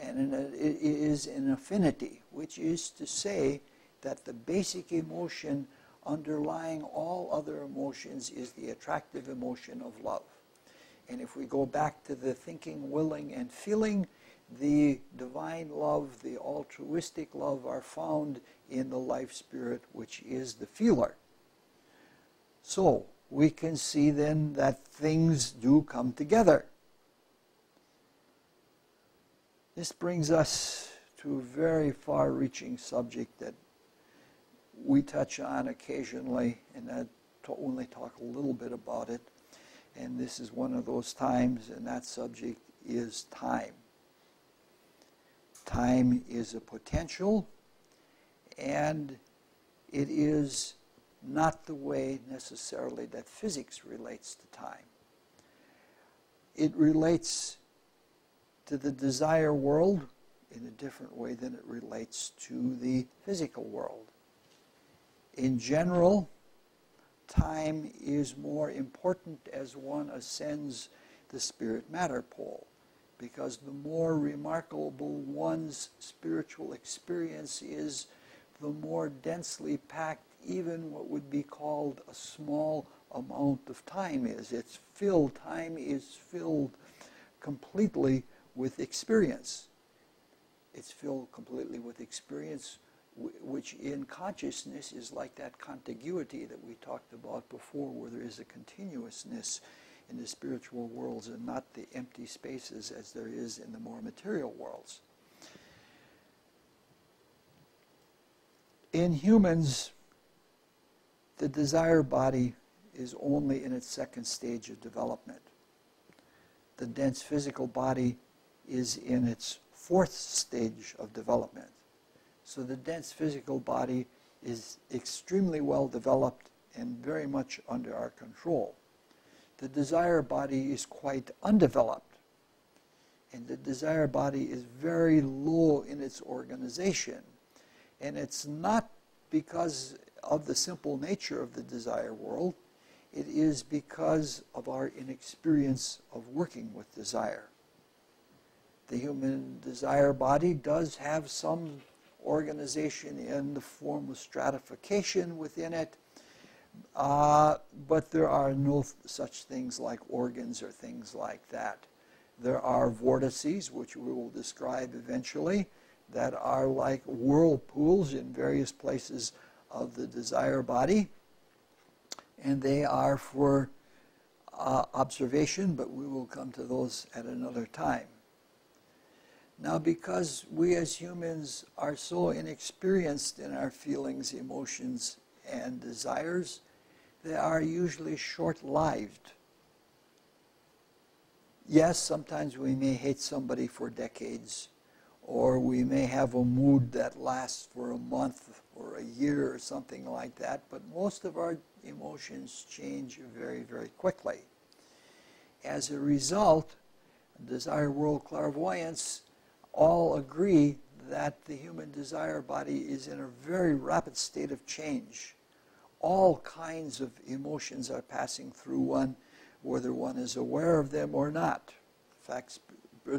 And it is an affinity, which is to say that the basic emotion underlying all other emotions is the attractive emotion of love. And if we go back to the thinking, willing, and feeling, the divine love, the altruistic love are found in the life spirit, which is the feeler. So we can see then that things do come together. This brings us to a very far reaching subject that we touch on occasionally, and I only talk a little bit about it. And this is one of those times, and that subject is time. Time is a potential, and it is not the way necessarily that physics relates to time. It relates to the desire world in a different way than it relates to the physical world. In general, time is more important as one ascends the spirit matter pole because the more remarkable one's spiritual experience is, the more densely packed even what would be called a small amount of time is. It's filled, time is filled completely with experience. It's filled completely with experience, which in consciousness is like that contiguity that we talked about before, where there is a continuousness in the spiritual worlds and not the empty spaces as there is in the more material worlds. In humans, the desire body is only in its second stage of development. The dense physical body is in its fourth stage of development. So the dense physical body is extremely well developed and very much under our control the desire body is quite undeveloped. And the desire body is very low in its organization. And it's not because of the simple nature of the desire world, it is because of our inexperience of working with desire. The human desire body does have some organization in the form of stratification within it, uh, but there are no such things like organs or things like that. There are vortices, which we will describe eventually, that are like whirlpools in various places of the desire body. And they are for uh, observation, but we will come to those at another time. Now, because we as humans are so inexperienced in our feelings, emotions, and desires, they are usually short lived. Yes, sometimes we may hate somebody for decades, or we may have a mood that lasts for a month or a year or something like that, but most of our emotions change very, very quickly. As a result, Desire World Clairvoyance all agree that the human desire body is in a very rapid state of change. All kinds of emotions are passing through one, whether one is aware of them or not. In fact, uh,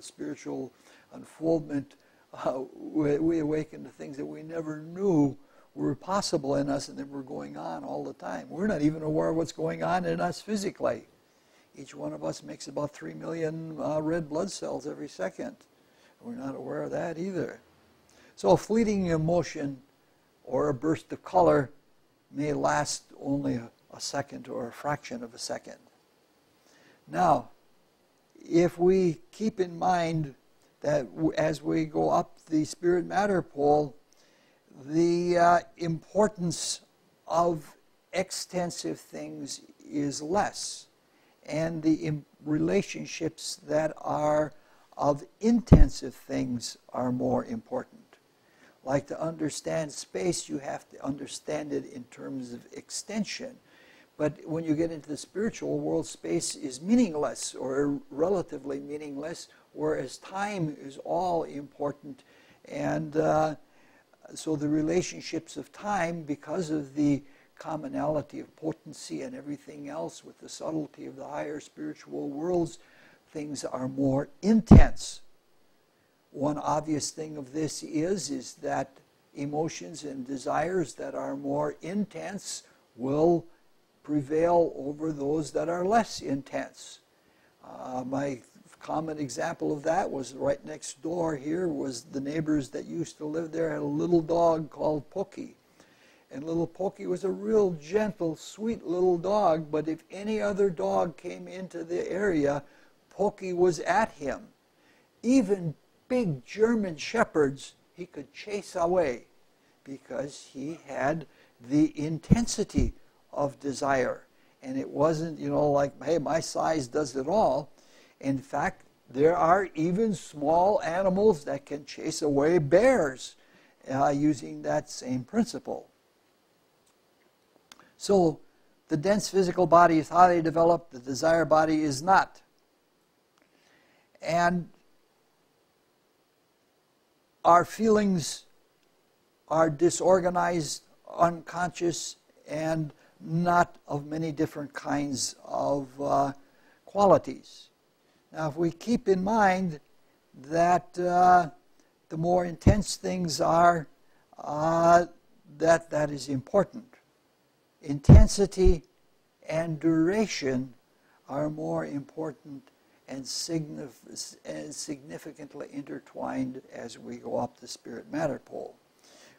spiritual unfoldment, uh, we, we awaken to things that we never knew were possible in us and that were going on all the time. We're not even aware of what's going on in us physically. Each one of us makes about 3 million uh, red blood cells every second. We're not aware of that either. So a fleeting emotion or a burst of color may last only a, a second or a fraction of a second. Now, if we keep in mind that as we go up the spirit matter pole, the uh, importance of extensive things is less, and the relationships that are of intensive things are more important. Like to understand space, you have to understand it in terms of extension. But when you get into the spiritual world, space is meaningless or relatively meaningless, whereas time is all important. And uh, so the relationships of time, because of the commonality of potency and everything else with the subtlety of the higher spiritual worlds, things are more intense. One obvious thing of this is, is that emotions and desires that are more intense will prevail over those that are less intense. Uh, my common example of that was right next door here was the neighbors that used to live there had a little dog called Pokey. And little Pokey was a real gentle, sweet little dog, but if any other dog came into the area, Pokey was at him. Even big German shepherds he could chase away because he had the intensity of desire. And it wasn't, you know, like, hey, my size does it all. In fact, there are even small animals that can chase away bears uh, using that same principle. So, the dense physical body is highly developed, the desire body is not. And our feelings are disorganized, unconscious, and not of many different kinds of uh, qualities. Now, if we keep in mind that uh, the more intense things are, uh, that that is important. Intensity and duration are more important and, signif- and significantly intertwined as we go up the spirit matter pole.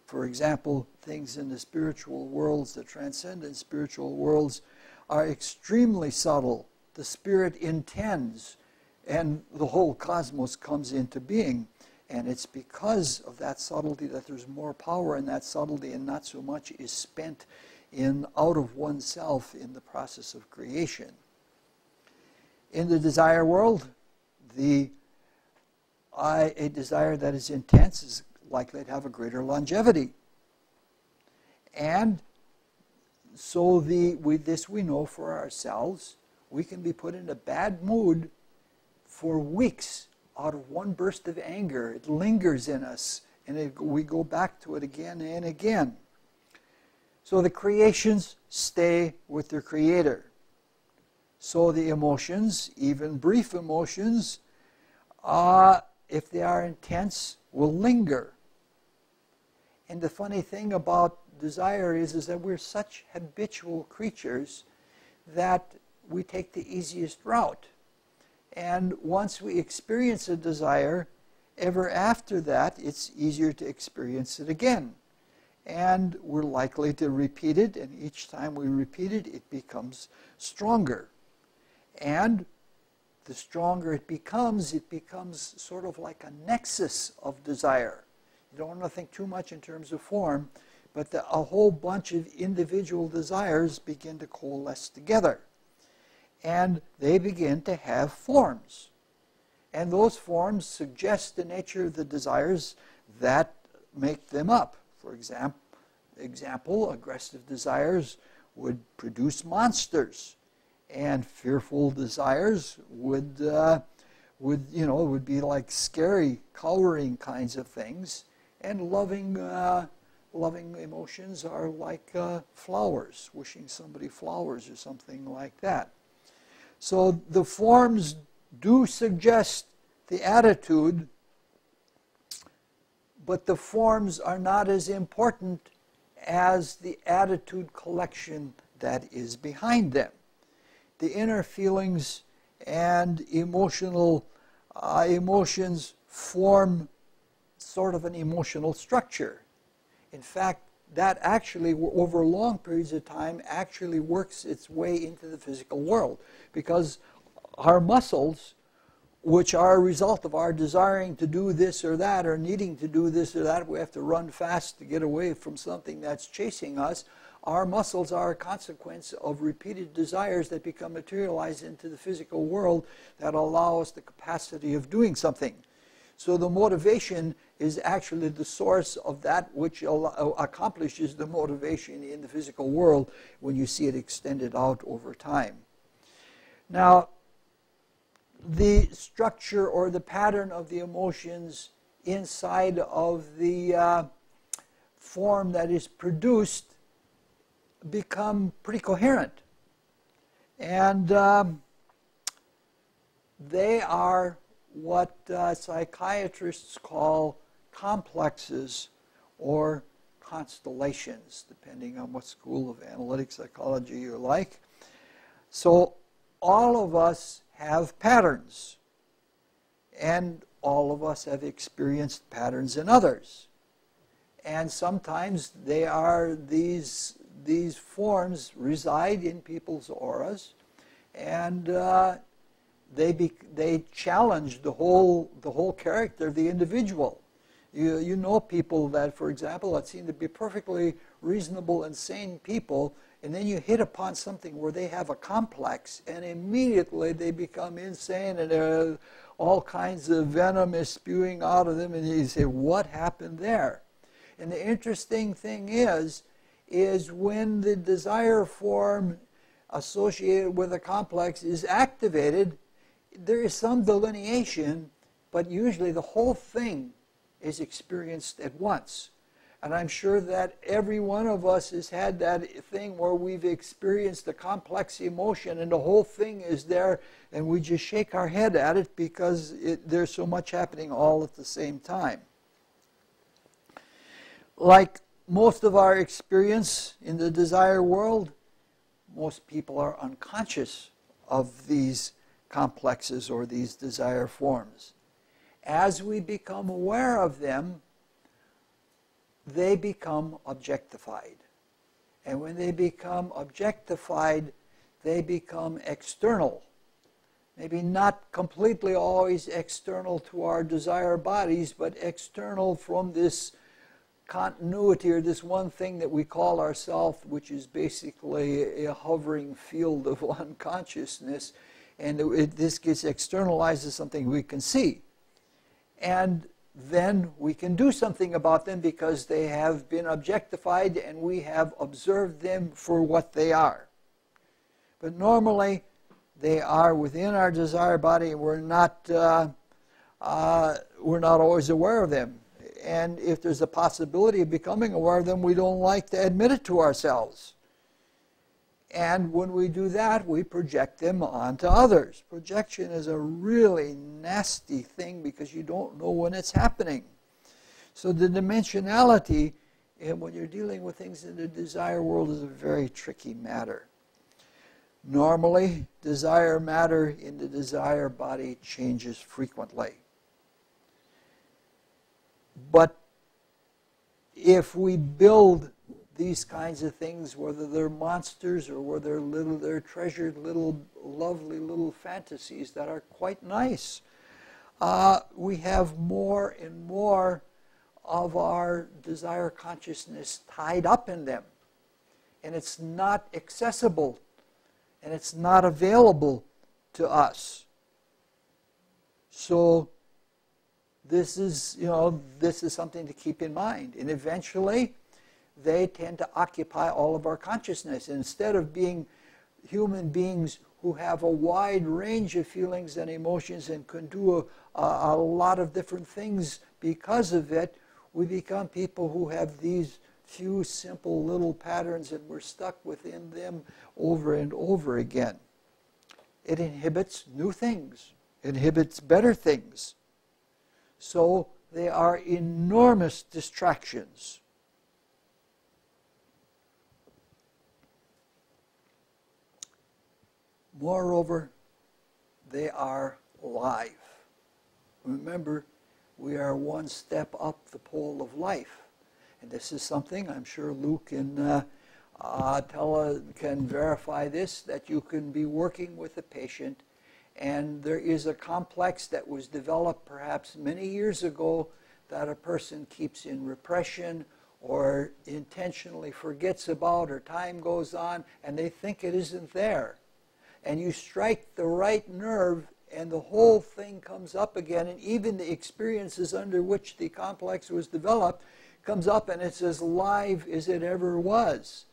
For example, things in the spiritual worlds, the transcendent spiritual worlds, are extremely subtle. The spirit intends, and the whole cosmos comes into being. And it's because of that subtlety that there's more power in that subtlety, and not so much is spent in out of oneself in the process of creation. In the desire world, the I, a desire that is intense is likely to have a greater longevity. And so the, with this we know for ourselves, we can be put in a bad mood for weeks out of one burst of anger. It lingers in us, and it, we go back to it again and again. So the creations stay with their Creator. So the emotions, even brief emotions, uh, if they are intense, will linger. And the funny thing about desire is, is that we're such habitual creatures that we take the easiest route. And once we experience a desire, ever after that, it's easier to experience it again. And we're likely to repeat it, and each time we repeat it, it becomes stronger. And the stronger it becomes, it becomes sort of like a nexus of desire. You don't want to think too much in terms of form, but the, a whole bunch of individual desires begin to coalesce together. And they begin to have forms. And those forms suggest the nature of the desires that make them up. For example, example aggressive desires would produce monsters and fearful desires would uh, would you know would be like scary cowering kinds of things and loving uh, loving emotions are like uh, flowers wishing somebody flowers or something like that so the forms do suggest the attitude but the forms are not as important as the attitude collection that is behind them the inner feelings and emotional uh, emotions form sort of an emotional structure. In fact, that actually, over long periods of time, actually works its way into the physical world because our muscles, which are a result of our desiring to do this or that or needing to do this or that, we have to run fast to get away from something that's chasing us, our muscles are a consequence of repeated desires that become materialized into the physical world that allow us the capacity of doing something. So the motivation is actually the source of that which accomplishes the motivation in the physical world when you see it extended out over time. Now, the structure or the pattern of the emotions inside of the uh, form that is produced become pretty coherent. And um, they are what uh, psychiatrists call complexes or constellations, depending on what school of analytic psychology you like. So all of us have patterns, and all of us have experienced patterns in others. And sometimes they are these these forms reside in people's auras, and uh, they be, they challenge the whole the whole character of the individual. You you know people that, for example, that seem to be perfectly reasonable and sane people, and then you hit upon something where they have a complex, and immediately they become insane, and all kinds of venom is spewing out of them, and you say, "What happened there?" And the interesting thing is is when the desire form associated with a complex is activated, there is some delineation, but usually the whole thing is experienced at once. And I'm sure that every one of us has had that thing where we've experienced a complex emotion and the whole thing is there and we just shake our head at it because it, there's so much happening all at the same time. Like most of our experience in the desire world, most people are unconscious of these complexes or these desire forms. As we become aware of them, they become objectified. And when they become objectified, they become external. Maybe not completely always external to our desire bodies, but external from this continuity or this one thing that we call ourself, which is basically a hovering field of unconsciousness, and it, this gets externalized as something we can see. And then we can do something about them because they have been objectified and we have observed them for what they are. But normally, they are within our desire body. We're not, uh, uh, we're not always aware of them and if there's a possibility of becoming aware of them, we don't like to admit it to ourselves. And when we do that, we project them onto others. Projection is a really nasty thing because you don't know when it's happening. So the dimensionality, and when you're dealing with things in the desire world, is a very tricky matter. Normally, desire matter in the desire body changes frequently. But if we build these kinds of things, whether they're monsters or whether they're little, they're treasured little, lovely little fantasies that are quite nice. Uh, we have more and more of our desire consciousness tied up in them. And it's not accessible and it's not available to us. So this is, you know, this is something to keep in mind. And eventually, they tend to occupy all of our consciousness. Instead of being human beings who have a wide range of feelings and emotions and can do a, a, lot of different things because of it, we become people who have these few simple little patterns and we're stuck within them over and over again. It inhibits new things, inhibits better things. So they are enormous distractions. Moreover, they are live. Remember, we are one step up the pole of life. And this is something I'm sure Luke and uh, uh, tell, can verify this that you can be working with a patient and there is a complex that was developed perhaps many years ago that a person keeps in repression or intentionally forgets about or time goes on and they think it isn't there and you strike the right nerve and the whole thing comes up again and even the experiences under which the complex was developed comes up and it's as live as it ever was.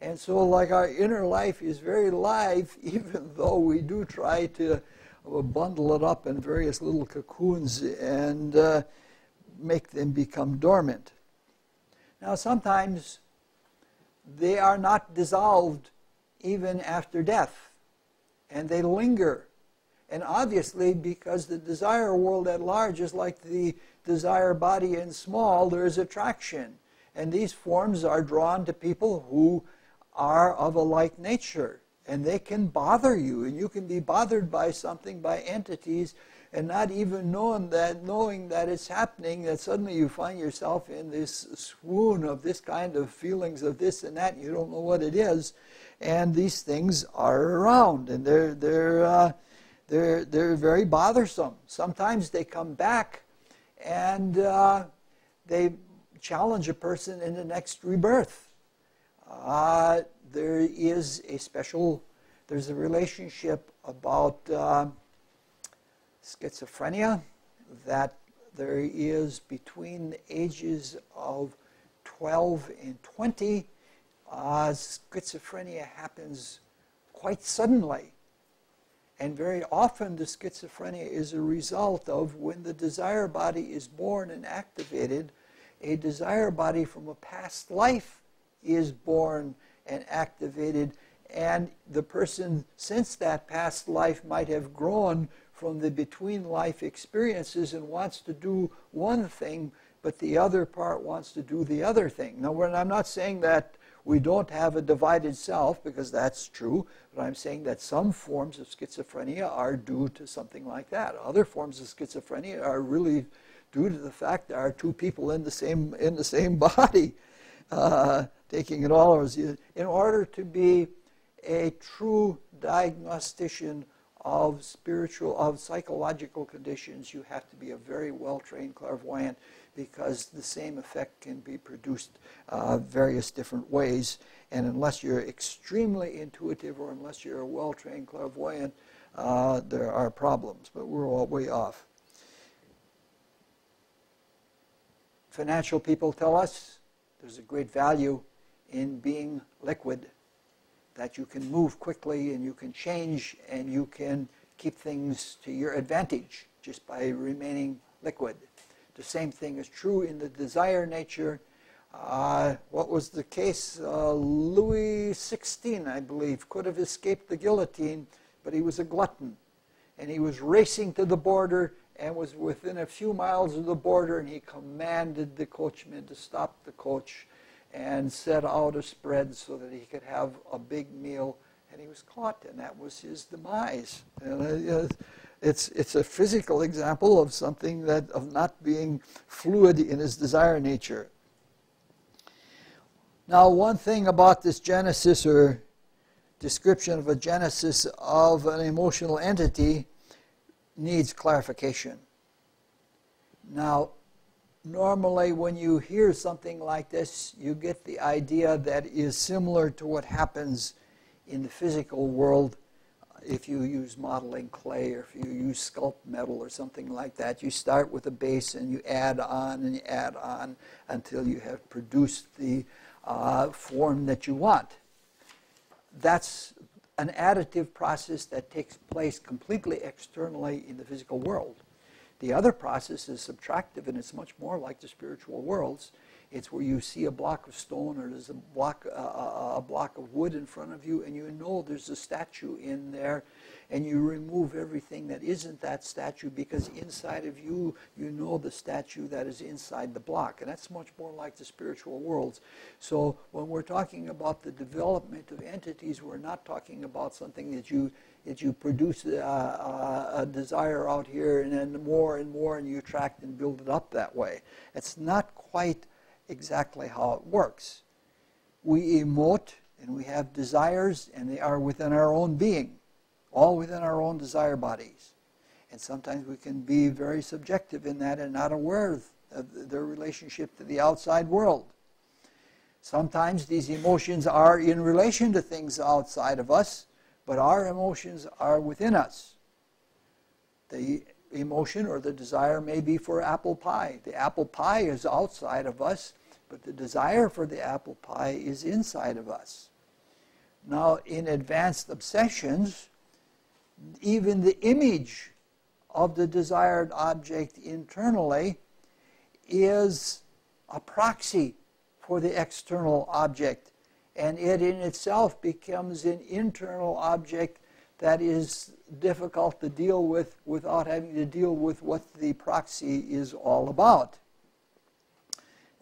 And so like our inner life is very live even though we do try to uh, bundle it up in various little cocoons and uh, make them become dormant. Now sometimes they are not dissolved even after death and they linger. And obviously, because the desire world at large is like the desire body in small, there is attraction. And these forms are drawn to people who are of a like nature. And they can bother you, and you can be bothered by something, by entities, and not even knowing that, knowing that it's happening, that suddenly you find yourself in this swoon of this kind of feelings of this and that, you don't know what it is and these things are around, and they're they're uh, they're they're very bothersome. Sometimes they come back, and uh, they challenge a person in the next rebirth. Uh, there is a special, there's a relationship about uh, schizophrenia that there is between the ages of 12 and 20 uh, schizophrenia happens quite suddenly. And very often the schizophrenia is a result of when the desire body is born and activated, a desire body from a past life is born and activated. And the person, since that past life, might have grown from the between life experiences and wants to do one thing, but the other part wants to do the other thing. Now, I'm not saying that we don't have a divided self because that's true, but I'm saying that some forms of schizophrenia are due to something like that. Other forms of schizophrenia are really due to the fact there are two people in the same in the same body, uh, taking it all in order to be a true diagnostician of spiritual of psychological conditions, you have to be a very well trained clairvoyant because the same effect can be produced uh, various different ways. And unless you're extremely intuitive or unless you're a well trained clairvoyant, uh, there are problems, but we're all way off. Financial people tell us there's a great value in being liquid, that you can move quickly and you can change and you can keep things to your advantage just by remaining liquid. The same thing is true in the desire nature. Uh, what was the case? Uh, Louis XVI, I believe, could have escaped the guillotine, but he was a glutton. And he was racing to the border and was within a few miles of the border, and he commanded the coachman to stop the coach and set out a spread so that he could have a big meal. And he was caught, and that was his demise. And, uh, it's, it's a physical example of something that, of not being fluid in his desire nature. Now, one thing about this genesis or description of a genesis of an emotional entity needs clarification. Now, normally when you hear something like this, you get the idea that is similar to what happens in the physical world if you use modeling clay or if you use sculpt metal or something like that. You start with a base and you add on and you add on until you have produced the uh, form that you want. That's an additive process that takes place completely externally in the physical world. The other process is subtractive, and it's much more like the spiritual worlds. It's where you see a block of stone or there's a block, uh, a block of wood in front of you, and you know there's a statue in there, and you remove everything that isn't that statue because inside of you, you know the statue that is inside the block. And that's much more like the spiritual worlds. So when we're talking about the development of entities, we're not talking about something that you that you produce a, a, a, desire out here and then more and more and you attract and build it up that way. It's not quite exactly how it works. We emote and we have desires and they are within our own being, all within our own desire bodies. And sometimes we can be very subjective in that and not aware of their relationship to the outside world. Sometimes these emotions are in relation to things outside of us but our emotions are within us. The emotion or the desire may be for apple pie. The apple pie is outside of us, but the desire for the apple pie is inside of us. Now, in advanced obsessions, even the image of the desired object internally is a proxy for the external object and it in itself becomes an internal object that is difficult to deal with without having to deal with what the proxy is all about.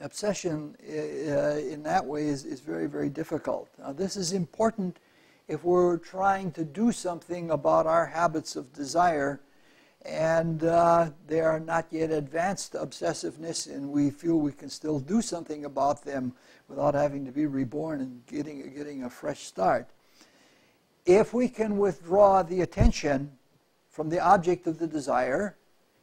Obsession uh, in that way is, is very, very difficult. Now, this is important if we're trying to do something about our habits of desire and uh, they are not yet advanced obsessiveness, and we feel we can still do something about them without having to be reborn and getting, getting a fresh start. If we can withdraw the attention from the object of the desire,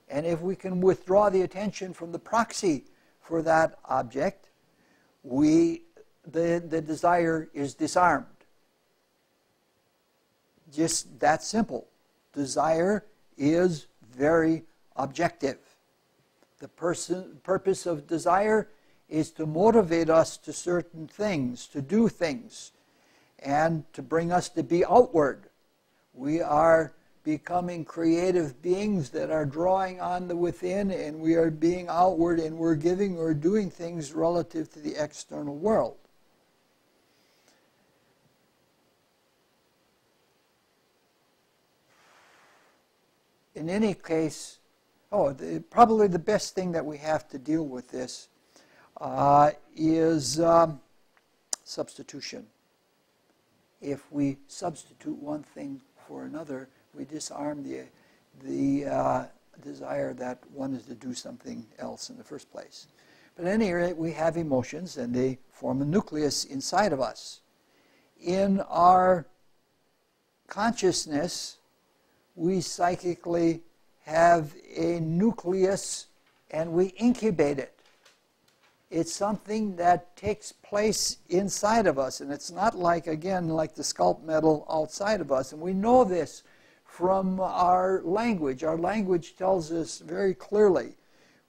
and if we can withdraw the attention from the proxy for that object, we, the, the desire is disarmed. Just that simple. Desire is very objective. The person, purpose of desire is to motivate us to certain things, to do things, and to bring us to be outward. We are becoming creative beings that are drawing on the within, and we are being outward, and we're giving or doing things relative to the external world. in any case, oh, the, probably the best thing that we have to deal with this uh, is um, substitution. If we substitute one thing for another, we disarm the, the uh, desire that one is to do something else in the first place. But at any rate, we have emotions and they form a nucleus inside of us. In our consciousness, we psychically have a nucleus and we incubate it. It's something that takes place inside of us, and it's not like, again, like the sculpt metal outside of us. And we know this from our language. Our language tells us very clearly.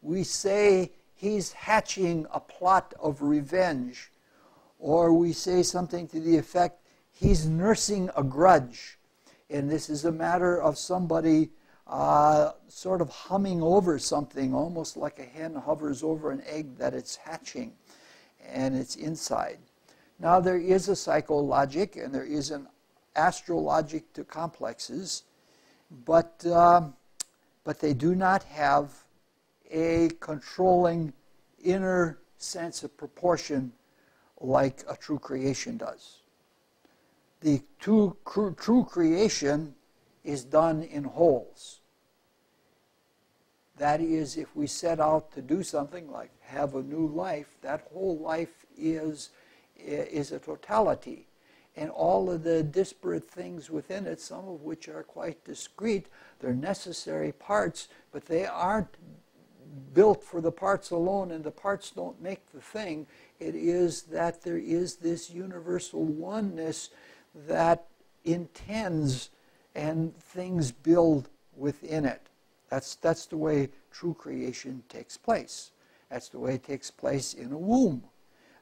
We say he's hatching a plot of revenge, or we say something to the effect he's nursing a grudge and this is a matter of somebody uh, sort of humming over something, almost like a hen hovers over an egg that it's hatching and it's inside. Now, there is a psychologic and there is an astrologic to complexes, but, uh, but they do not have a controlling inner sense of proportion like a true creation does the true, true creation is done in wholes. That is, if we set out to do something like have a new life, that whole life is is a totality. And all of the disparate things within it, some of which are quite discrete, they're necessary parts, but they aren't built for the parts alone, and the parts don't make the thing. It is that there is this universal oneness that intends and things build within it. That's, that's the way true creation takes place. That's the way it takes place in a womb.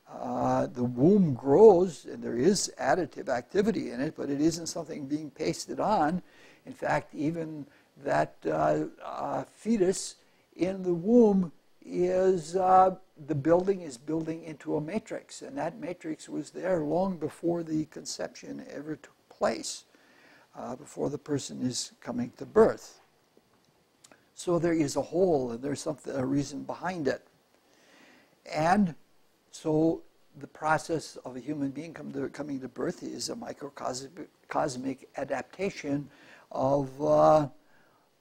Uh, the womb grows, and there is additive activity in it, but it isn't something being pasted on. In fact, even that uh, uh, fetus in the womb is uh, the building is building into a matrix, and that matrix was there long before the conception ever took place, uh, before the person is coming to birth. So there is a hole, and there's something a reason behind it, and so the process of a human being to, coming to birth is a microcosmic adaptation of uh,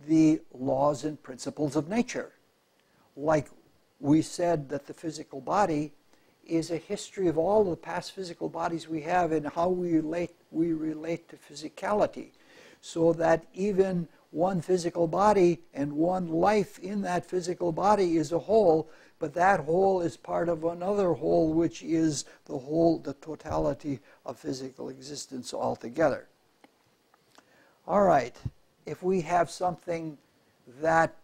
the laws and principles of nature. Like we said that the physical body is a history of all the past physical bodies we have and how we relate, we relate to physicality. So that even one physical body and one life in that physical body is a whole, but that whole is part of another whole, which is the whole, the totality of physical existence altogether. All right if we have something that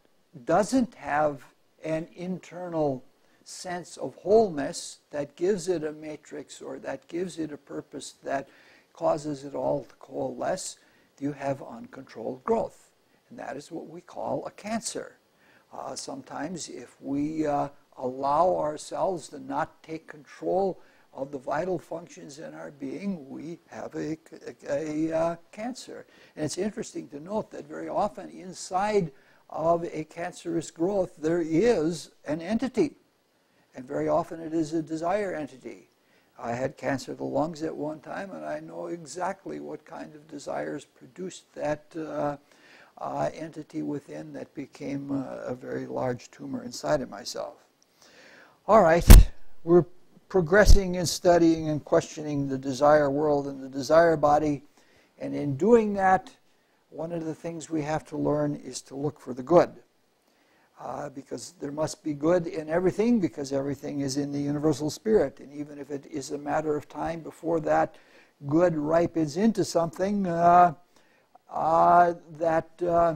doesn't have an internal sense of wholeness that gives it a matrix or that gives it a purpose that causes it all to coalesce, you have uncontrolled growth. And that is what we call a cancer. Uh, sometimes, if we uh, allow ourselves to not take control of the vital functions in our being, we have a, a, a uh, cancer. And it's interesting to note that very often inside of a cancerous growth, there is an entity. And very often it is a desire entity. I had cancer of the lungs at one time, and I know exactly what kind of desires produced that uh, uh, entity within that became a, a very large tumor inside of myself. All right, we're progressing and studying and questioning the desire world and the desire body. And in doing that, one of the things we have to learn is to look for the good. Uh, because there must be good in everything, because everything is in the universal spirit. And even if it is a matter of time before that good ripens into something, uh, uh, that uh,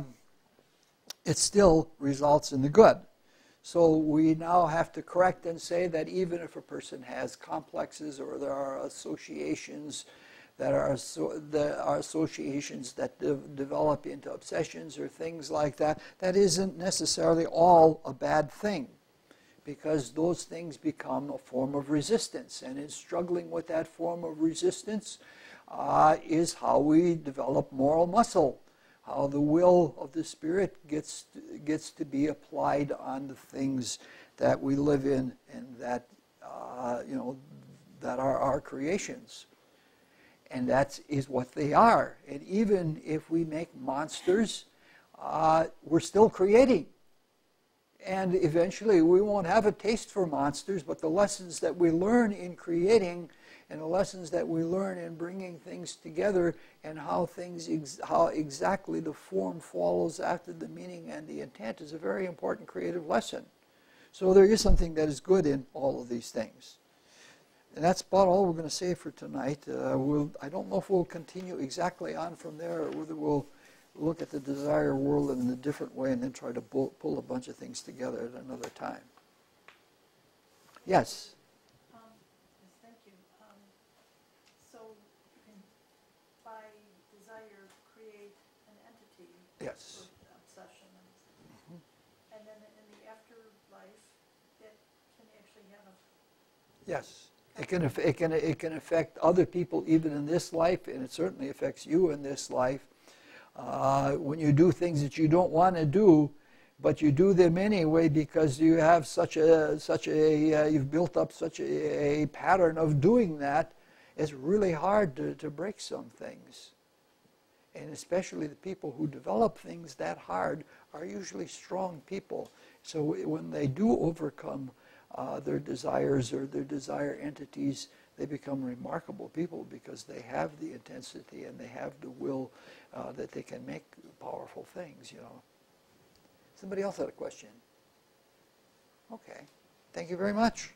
it still results in the good. So we now have to correct and say that even if a person has complexes or there are associations that are, so, there are associations that de develop into obsessions or things like that, that isn't necessarily all a bad thing because those things become a form of resistance. And in struggling with that form of resistance uh, is how we develop moral muscle how the will of the Spirit gets to, gets to be applied on the things that we live in and that uh, you know that are our creations. And that is what they are. And even if we make monsters, uh, we're still creating. And eventually we won't have a taste for monsters, but the lessons that we learn in creating and the lessons that we learn in bringing things together and how things ex how exactly the form follows after the meaning and the intent is a very important creative lesson. So there is something that is good in all of these things. And that's about all we're going to say for tonight. Uh, we'll, I don't know if we'll continue exactly on from there or whether we'll look at the desire world in a different way and then try to pull, pull a bunch of things together at another time. Yes? Yes. obsession. And, and then in the afterlife, it can actually have a. Yes. It can, it, can, it can affect other people even in this life, and it certainly affects you in this life. Uh, when you do things that you don't want to do, but you do them anyway because you have such a such a uh, you've built up such a, a, pattern of doing that. It's really hard to, to break some things and especially the people who develop things that hard are usually strong people. So when they do overcome uh, their desires or their desire entities, they become remarkable people because they have the intensity and they have the will uh, that they can make powerful things, you know. Somebody else had a question? Okay. Thank you very much.